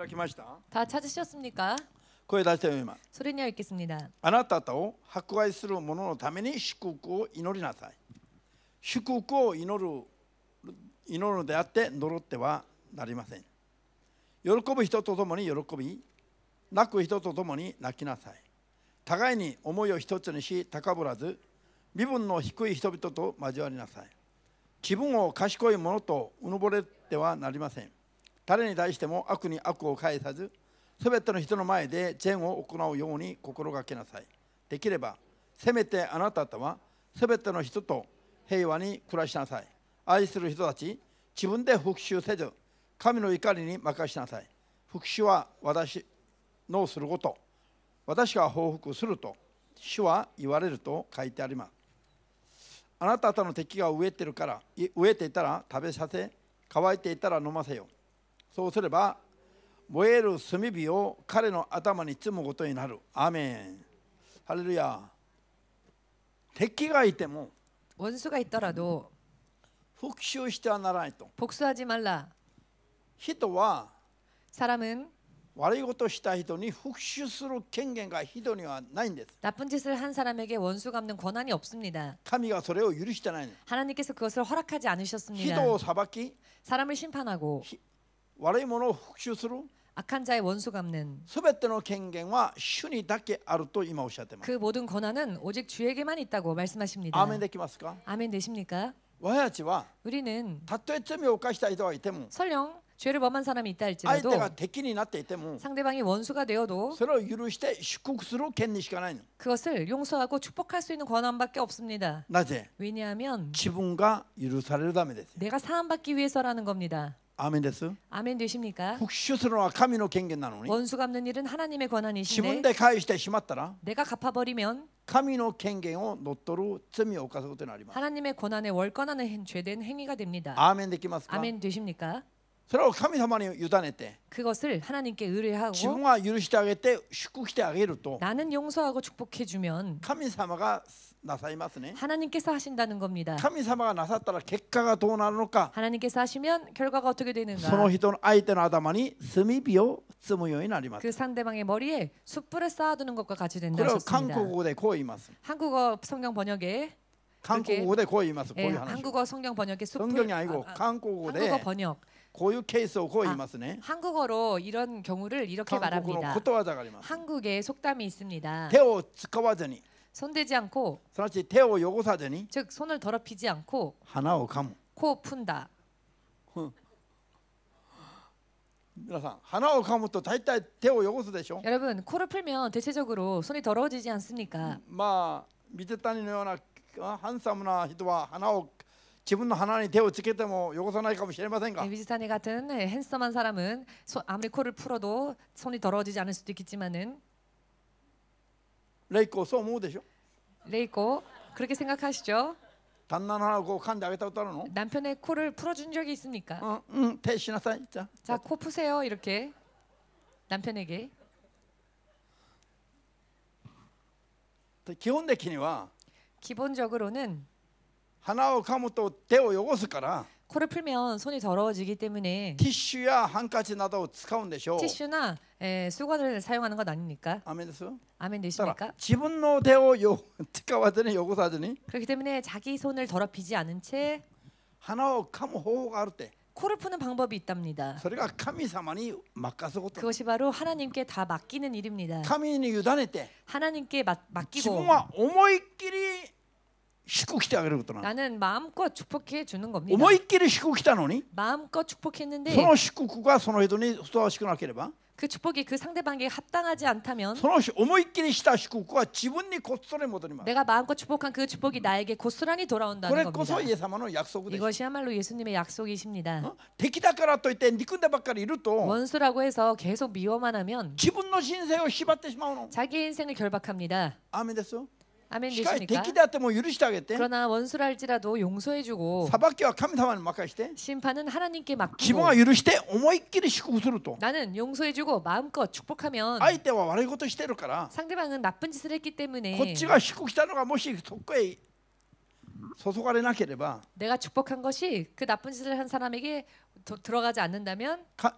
開きました 다 찾으셨습니까? 声出して読みます 소리내어 읽겠습니다. あなたを迫害する者のために祝福を祈りなさい祝福を祈る祈るのであって呪ってはなりません喜ぶ人と共に喜び泣く人と共に泣きなさい互いに思いを一つにし高ぶらず身分の低い人々と交わりなさい自分を賢い者とうぬぼれてはなりません 誰に対しても悪に悪を返さずすべての人の前で善を行うように心がけなさい。できればせめてあなた方はすべての人と平和に暮らしなさい。愛する人たち自分で復讐せず神の怒りに任しなさい。復讐は私のすること。私が報復すると主は言われると書いてあります。あなた方の敵が飢えてるから飢えていたら食べさせ乾いていたら飲ませよ。そうすれば燃える炭火を彼の頭に積むことになるアーメンハレルヤ敵がいても 원수가 있더라도 復讐してはならないと 복수하지 말라. 人は 사람은 悪いことをした人に復讐する権限が人にはないんです 나쁜 짓을 한 사람에게 원수 갚는 권한이 없습니다. 神がそれを許してないの 하나님께서 그것을 허락하지 않으셨습니다. 人を裁き 사람을 심판하고 悪いものを復讐する 악한 자의 원수 갚는 すべての権限は主にだけあると今おっしゃってます 그 모든 권한은 오직 주에게만 있다고 말씀하십니다. アーメンできますか 아멘 되십니까? 我たちは 우리는 たとえ罪を犯した人がいても 설령 죄를 범한 사람이 있다 相手 할지라도 が敵になっていても 상대방이 원수가 되어도 それを許して祝福する権利しかないの 그것을 용서하고 축복할 수 있는 권한밖에 없습니다. なぜ 왜냐하면 自分が許されるためですよ 내가 사함받기 위해서라는 겁니다. 아멘 됐어? 아멘 되십니까? 復讐するのは 神の権限なのに. 원수 갚는 일은 하나님의 권한이신데. 自分で 내가 갚아버리면. 神の権限を乗っ取る罪を犯すことになります. 하나님의 권한에 월권하는 죄된 행위가 됩니다. アーメンできますか? 아멘 되십니까? それを神様に委ねて. 그것을 하나님께 의뢰하고 自分は許してあげて祝福してあげると 나는 용서하고 축복해 주면 하나님이 하나님께서 하신다는 겁니다. 하나님께서 하시면 결과가 어떻게 되는가? 그 상대방의 머리에 숯불을 쌓아두는 것과 같이 된다 하셨습니다. 한국어 성경 번역에 한국어에 거의 맞습 예, 한국어 성경 번역에 숯불 성경이 아니고 아, 아, 한국어에 한국어 번역 고유 케이스로 고이마스네. 아, 한국어로 이런 경우를 이렇게 말합니다. 한국에 속담이 있습니다. 대오 쓰카와자니 손대지 않고 すなわち手を汚さずに 즉 손을 더럽히지 않고 鼻を噛む 코 푼다. 皆さん鼻を噛むと大体手を汚すでしょ 여러분 코를 풀면 대체적으로 손이 더러워지지 않습니까? まあ水谷のようなあハンサムな人は鼻を自分の鼻に手をつけても汚さないかもしれませんが 네, 위지사네 같은 네, 핸섬한 사람은 소- 아무리 코를 풀어도 손이 더러워지지 않을 수도 있겠지만은 レイコそう思うでしょ 레이코 그렇게 생각하시죠? 旦那の鼻をこう噛んであげたことあるの 남편의 코를 풀어준 적이 있습니까? うん、うん、手しなさいじゃあ 자 코 푸세요 이렇게 남편에게 基本的には 기본적으로는 鼻を噛むと手を汚すから 코를 풀면 손이 더러워지기 때문에 ティッシュやハンカチなどを使うんでしょう 티슈나 에, 수건을 사용하는 것 아닙니까? アメですだ 아멘 から 되십니까? 自分の手をよ使わずに汚さずに 그렇기 때문에 자기 손을 더럽히지 않은 채 鼻を噛む方法があるって 코를 푸는 방법이 있답니다. それが神様に任すこと 그것이 바로 하나님께 다 맡기는 일입니다. 神に委ねて 하나님께 맡, 自 맡기고 分は思いっきり 축복시다 그러더라. 나는 마음껏 축복해 주는 겁니다. 오모이끼를 축복시다노니? 마음껏 축복했는데. 선호 축구가 선호해도니 소화시켜놨게래봐. 그 축복이 그 상대방에게 합당하지 않다면 내가 마음껏 축복한 그 축복이 나에게 고스란히 돌아온다는 겁니다. 이것이야말로 예수님의 약속이십니다. 어? 원수라고 해서 계속 미워만 하면 자기 인생을 결박합니다. 아멘 됐어? 아멘 しかし 되십니까? 敵であっても許してあげて 그러나 원수라 할지라도 용서해주고 裁きは神様に任して 심판은 하나님께 自分 맡기고 は許して思いっきり祝福すると 나는 용서해주고 마음껏 축복하면 相手は悪いことしてるから 상대방은 나쁜 짓을 했기 こ 때문에 っちが祝福したのがもしそこへ注がれなければ 내가 축복한 것이 그 나쁜 짓을 한 사람에게 도- 들어가지 않는다면 か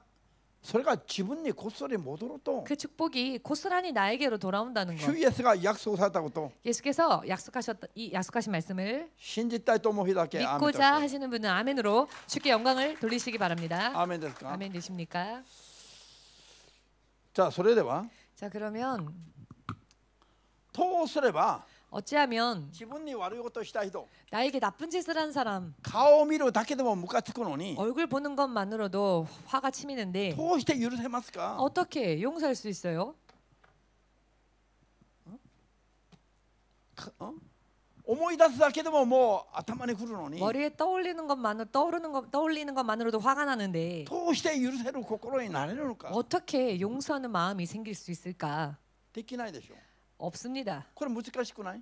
설가 지분이 곧소리 못 오는 또, 그 축복이 고스란히 나에게로 돌아온다는 거. 예수가 약속하다고 또 예수께서 약속하셨 이 약속하신 말씀을 신지따 또 모히다께 믿고자 하시는 분은 아멘으로 주께 영광을 돌리시기 바랍니다. 아멘 될까? 아멘 되십니까? 자, 소래대와 자 그러면 토스레바 어찌하면 나에게 나쁜 짓을 한 사람 얼굴 보는 것만으로도 화가 치미는데 어떻게 용서할 수 있어요? 머리에 떠올리는 것만으로 떠오르는 것 떠올리는 것만으로도 화가 나는데 어떻게 용서하는 마음이 생길 수 있을까? 없습니다. 그럼 무식하시구나.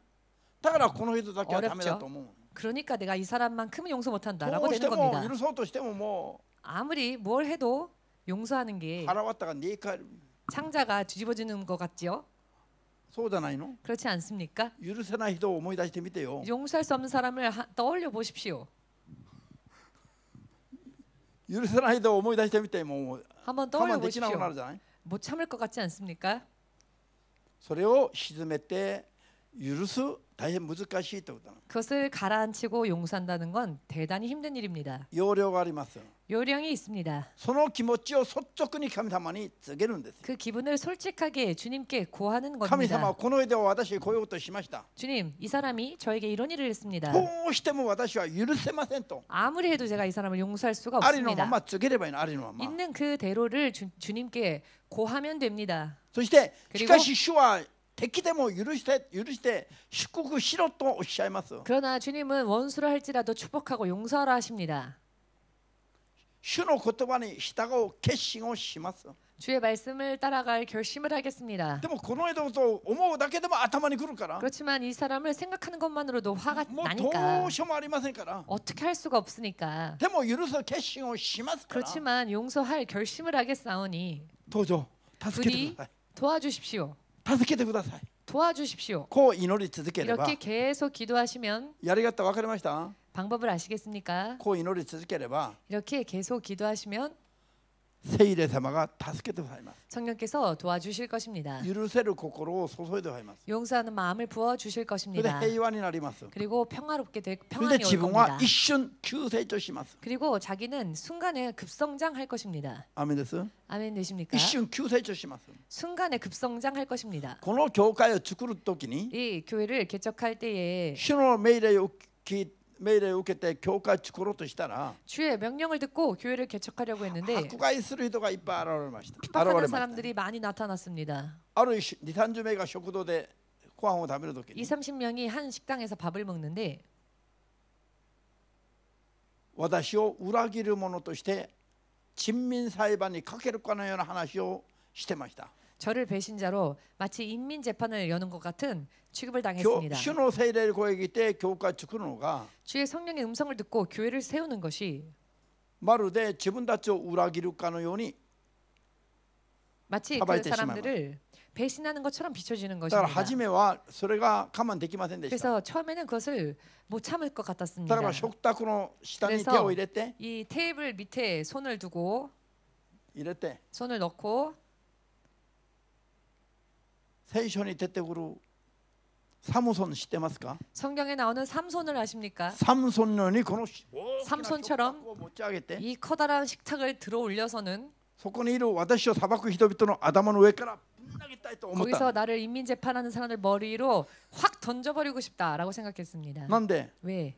다가라 고노해도 다 어렵죠. 그러니까 내가 이 사람만큼은 용서 못한다라고 되는 겁니다. 아무리 뭘 해도 용서하는 게 창자가 뒤집어지는 것 같지요? 소잖아요. 그렇지 않습니까? 유르세나히도 어머니 다시 됩니다요. 용서할 수 없는 사람을 하, 떠올려 보십시오. 유르세나히도 어머니 다시 됩니다. 뭐 한번 떠올려 보십시오. 못 참을 것 같지 않습니까? それを沈めて許す大変難しいということなの 그것을 가라앉히고 용서한다는 건 대단히 힘든 일입니다. 要領があります 요령이 있습니다. その気持ちを率直に神様に告げるんです 그 기분을 솔직하게 주님께 고하는 神様 겁니다. はこの間は私にこういうことをしました 주님, 이 사람이 저에게 이런 일을 했습니다. どうしても私は許せませんと 아무리 해도 제가 이 사람을 용서할 수가 ありのま 없습니다. ま告げればいいのありのまま 있는 그대로를 주, 주님께 고하면 됩니다. そしてし 그리고 かし主は敵でも許して許して祝福しろとおっしゃいます 그러나 주님은 원수를 할지라도 축복하고 용서하라 하십니다. 主の言葉に従う決心をします 주의 말씀을 따라갈 결심을 하겠습니다. でもこの間と思うだけでも頭にくるから 그렇지만 이 사람을 생각하는 것만으로도 화가 もうど 나니까 うしようもありませんから 어떻게 할 수가 없으니까 でも許す決心をしますから 그렇지만 용서할 결심을 하겠사오니 도저 우리 다스케 도와주십시오. 다스케 구다사이. 도와주십시오. 고이 노래 지속해봐. 이렇게 계속 기도하시면 야리갔다 와카리마시다. 방법을 아시겠습니까? 고이 노래 지속해봐. 이렇게 계속 기도하시면 세일의 사마가 다섯 개도 사이마. 성령께서 도와주실 것입니다. 유루세를 고코로 소소에도 사이마. 용서하는 마음을 부어 주실 것입니다. 근데 해이완이 나리마스. 그리고 평화롭게 될 평안이 올 겁니다. 이瞬 규세조시마스. 그리고 자기는 순간에 급성장할 것입니다. 아멘 됐어? 아멘 되십니까? 이瞬 규세조시마스. 순간에 급성장할 것입니다. 고노 교회를 주쿠르 토끼니 이 교회를 개척할 때에 신호 메일에 오기 命令を受けて教会を作ろうとしたら 주의 명령을 듣고 교회를 개척하려고 했는데 迫害する人がいっぱい現れました現れ 핍박하는 ました 사람들이 많이 나타났습니다. ある2、30名が食堂でご飯を食べるとき 2, に 30명이 한 식당에서 밥을 먹는데 私を裏切る者として人民裁判にかけるかのような話をしてました。 저를 배신자로 마치 인민 재판을 여는 것 같은 취급을 당했습니다. 신호 세례를 고했기 때 교과 측근호가 주의 성령의 음성을 듣고 교회를 세우는 것이 마루데 지분다처 우라기루카노 요니 마치 그 사람들을 배신하는 것처럼 비춰지는 것입니다. 하지메와 소리가 가만 되기만 그래서 처음에는 그것을 못 참을 것 같았습니다. 그래서 이 테이블 밑에 손을 두고 이랬대. 손을 넣고 세이션이 대때구로 사무손 시대마스까? 성경에 나오는 삼손을 아십니까? 삼손년이 그 삼손처럼 이 커다란 식탁을 들어 올려서는 속건이 이로 와다시오 사바쿠 히도비토노 아담은 왜까라 거기서 나를 인민 재판하는 사람들 머리로 확 던져버리고 싶다라고 생각했습니다. 난데 왜?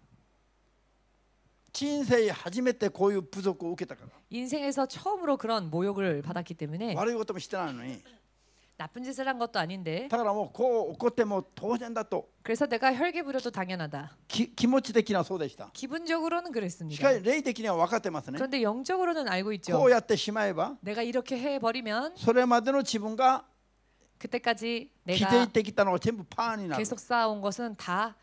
人生初めてこういう部族を受けたから 인생에서 처음으로 그런 모욕을 받았기 때문에 悪いこともしてないのに 나쁜 짓을 한 것도 아닌데 だからもうこう怒っても当然だと 그래서 내가 혈기 부려도 당연하다. き気持ち的にはそうでした 기분적으로는 し 그랬습니다. かし霊的には分かってますね 그런데 영적으로는 알고 こ 있죠. うやってしまえば 내가 이렇게 해버리면 それまでの自分が 그때까지 規 내가 定てきたのが全部パーになる 계속 쌓아온 것은 다 아, 레이데이션이?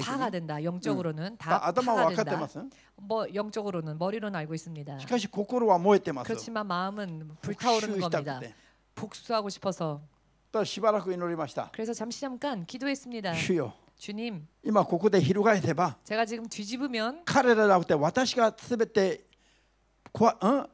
파가 된다. 영적으로는 だ 다 頭は 파가 分かってま 된다. す 뭐 영적으로는 머리로는 알고 있습니다. しかし心は燃えてます 그렇지만 마음은 復讐 불타오르는 したく 겁니다. て 복수하고 싶어서 だからしばらく祈りました 그래서 잠시 잠깐 기도했습니다. 主よ 주님, 今ここで翻せば 제가 지금 뒤집으면 彼らじゃなくて私が全て壊,、うん、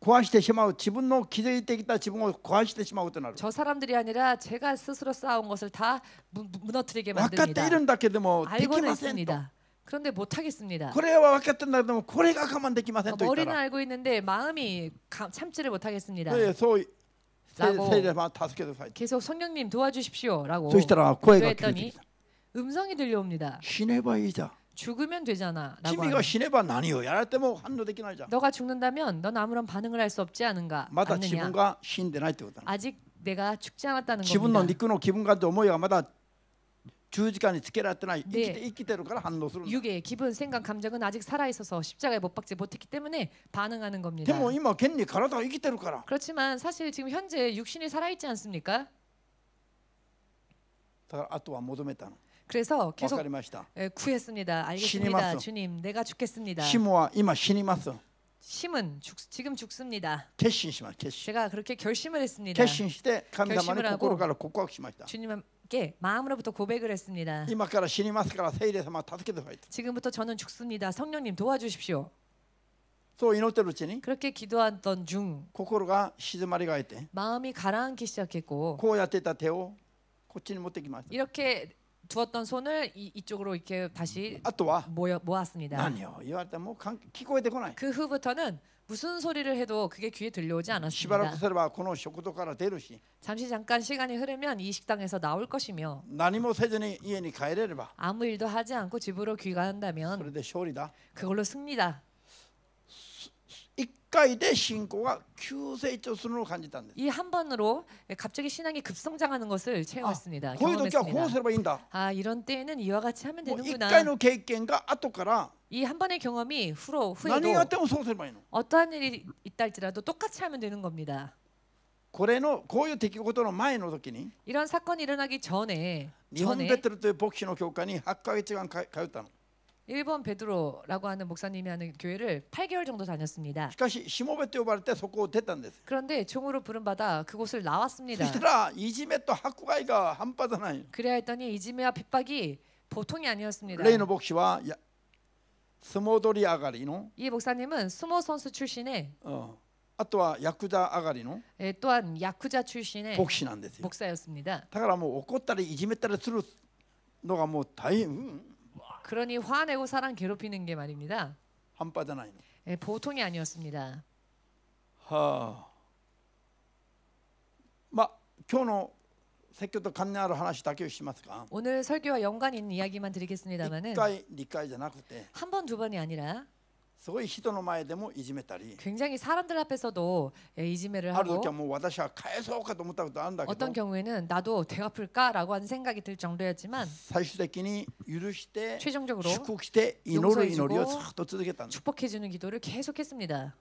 고하시되 심하고 집은 뭐 기저에 있다 집은 고하시되 심하고 떠나라. 저 사람들이 아니라 제가 스스로 쌓아온 것을 다 무, 무너뜨리게 만듭니다. 아까 이런 다케도 뭐 알고는 있습니다. 그런데 못 하겠습니다. 고래와 같은 날도 고래가 가만 되기만 그러니까 머리는 알고 있는데 마음이 참지를 못 하겠습니다. 그래서 라고 계속 성령님 도와주십시오라고 그랬더니 음성이 들려옵니다. 신의 바이자. 죽으면 되잖아라고 君 하는. が死ねば何をやられても反応できないじゃん 너가 죽는다면 넌 아무런 반응을 할 수 없지 않은가 まだ自 않느냐 分が死んでないってことだ 아직 내가 죽지 않았다는 自分の 겁니다 肉の気分感と思いがまだ十字架につけられてない生きてね生きてるから反応するんだ 육의 기분, 생각, 감정은 아직 살아 있어서 십자가에 못 박지 못했기 때문에 반응하는 で 겁니다. も今現に体が生きてるから 그렇지만 사실 지금 현재 육신이 살아 있지 않습니까? だからあとは求めたの 그래서 わ 계속 かりました 예, 구했습니다. 신이마스. 알겠습니다. 주님, 내가 죽겠습니다. 死もは今死にます 심은 죽, 지금 죽습니다. 決心します決心 제가 그렇게 결심을 했습니다. 決心して神様に 결심을 하고 心から告白しました 주님께 마음으로부터 고백을 했습니다. 今から死にますから聖霊様助けてください 지금부터 저는 죽습니다. 성령님 도와주십시오. そう祈ってるうちに 그렇게 기도하던 중 心が静まり返って 마음이 가라앉기 시작했고 こうやってた手をこっちに持ってきました 이렇게 두었던 손을 이, 이쪽으로 이렇게 다시 あとは 모여, 모았습니다. 何を言われても関聞こえてこない 그 후부터는 무슨 소리를 해도 그게 귀에 들려오지 しばら 않았습니다. くすればこの食堂から出るし 잠시 잠깐 시간이 흐르면 이 식당에서 나올 것이며 何もせずに家に帰れれば 아무 일도 하지 않고 집으로 それ 귀가한다면 で勝利だ 그걸로 승리다. 이 한 번으로 갑자기 신앙이 급성장하는 것을 체험했습니다. こういう時はこう 경험했습니다. すればいいんだ 아 이런 때에는 이와 같이 하면 もう一 되는구나. 回の経験が後から 이 한 번의 경험이 후로 何 후에도 があってもそうすればいいの 어떠한 일이 있다 할지라도 똑같이 하면 되는 겁니다. これのこういう出来事の前の時に 이런 사건이 일어나기 전에 日本 전에 ベテルという牧師の教会に8ヶ月間か通ったの 일본 베드로라고 하는 목사님이 하는 교회를 8개월 정도 다녔습니다. しかししもべと呼ばれてそこを出たんです 그런데 종으로 부름받아 그곳을 そ 나왔습니다. したらいじめと迫害が半端じゃない 그래야 했더니 이지메와 핍박이 보통이 아니었습니다. 例の牧師はや相撲取り上がりの、 이 목사님은 스모 선수 출신의 うんあとはヤクザ上がりの 에, 또한 야쿠자 출신의 牧師なんですよ 목사였습니다. だからもう怒ったりいじめたりするのがもう大変、うん、 그러니 화내고 사람 괴롭히는 게 말입니다. 半端じゃないの 에, 보통이 아니었습니다. はあまあ今日の説教と関連ある話だけをしますか 오늘 설교와 연관 있는 이야기만 1 드리겠습니다만은 回2回じゃなくて 한 번 두 번이 아니라 す ごい人の前でもいじめたり 굉장히 사람들 앞에서도 에, 이지매를 ある 하고 時はもう私は返そうかと思ったことあるんだけど 어떤 경우에는 나도 되갚을까라고 하는 생각이 들 정도였지만 最終的に許して 최종적으로 祝福して祈る祈りをずっと続けたんです 축복해주는 기도를 계속했습니다.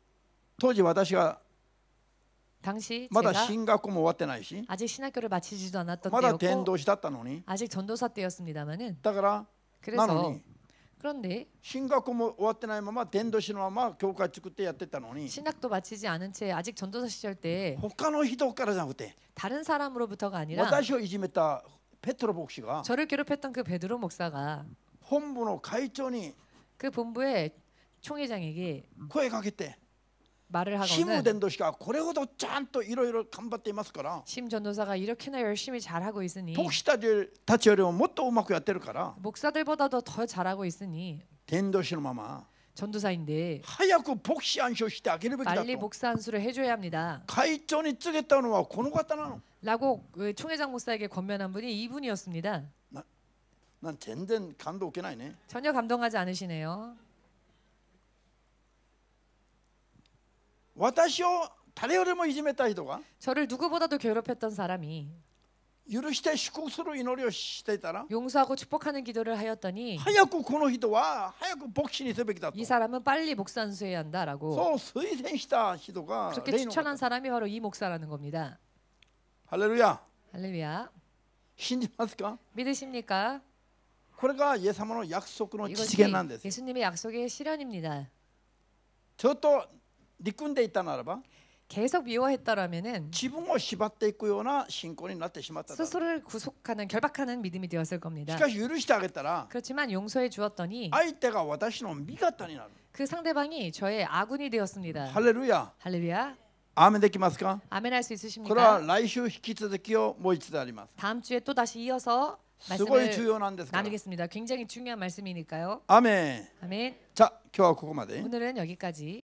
当時私が 당시 まだ 제가 進学校も終わってないし 아직 신학교를 마치지도 않았던 まだ 때였고 伝道師だったのに 아직 전도사 때였습니다만은 だからなの 그래서 に 그런데 신학도 왔다나이 마마 전도시의 마마 교과 찍고 때 했다노니 신학도 마치지 않은 채 아직 전도사 시절 때 다른 사람으로부터가 아니라 저를 괴롭혔던 그 베드로 목사가 본부의 가이전이 그 본부의 총회장에게 고해 가겠대. 말을 하거나 전도시가 고래고도 짠또 이러이러 간바때 있을 거라. 심 전도사가 이렇게나 열심히 잘하고 있으니. 목사들 다치 어려면 못더 뭐 음악고 야때를 가라. 목사들보다도 더 잘하고 있으니. 전도시는 마마. 전도사인데 하얗고 복시 안쇼시대 아기를 빨리 복사 안수를 해줘야 합니다. 가이전이 뜨겠다는 와 고노 같다나. 라고 그 총회장 목사에게 권면한 분이 이분이었습니다. 난 젠든 감도 없긴 하네. 전혀 감동하지 않으시네요. 私を 다레오레모 이지메다 히도가. 저를 누구보다도 괴롭혔던 사람이 유르시테 슈쿠스로 이노리오 시테따라 용서하고 축복하는 기도를 하였더니 하얗고 고노 히도와 하얗고 복신이 세백이다 이 사람은 빨리 목산수해야 한다라고 소스이센시다 히도가. 그렇게 추천한 사람이 바로 이 목사라는 겁니다. 할렐루야. 할렐루야. 신지마스까? 믿으십니까? 그러니까 예사모노 약속으로 지겠는데 예수님의 약속의 실현입니다. 저또 네 니꾼데 있다 나라봐. 계속 미워했더라면은 지붕어 시바때 있고요나 신권이 났대 심었다. 스스로를 구속하는 결박하는 믿음이 되었을 겁니다. 시카시 유르시다겠더라. 그렇지만 용서해 주었더니 아이때가 와다시노 미갔다니 나. 그 상대방이 저의 아군이 되었습니다. 할렐루야. 할렐루야. 아멘 되기마스까? 아멘 할 수 있으십니까? 그럼 라이슈 히키츠드키요 모이츠다리마스. 다음 주에 또 다시 이어서 말씀을 나누겠습니다. 굉장히 중요한 말씀이니까요. 아멘. 아멘. 자, 교화 고구마데. 오늘은 여기까지.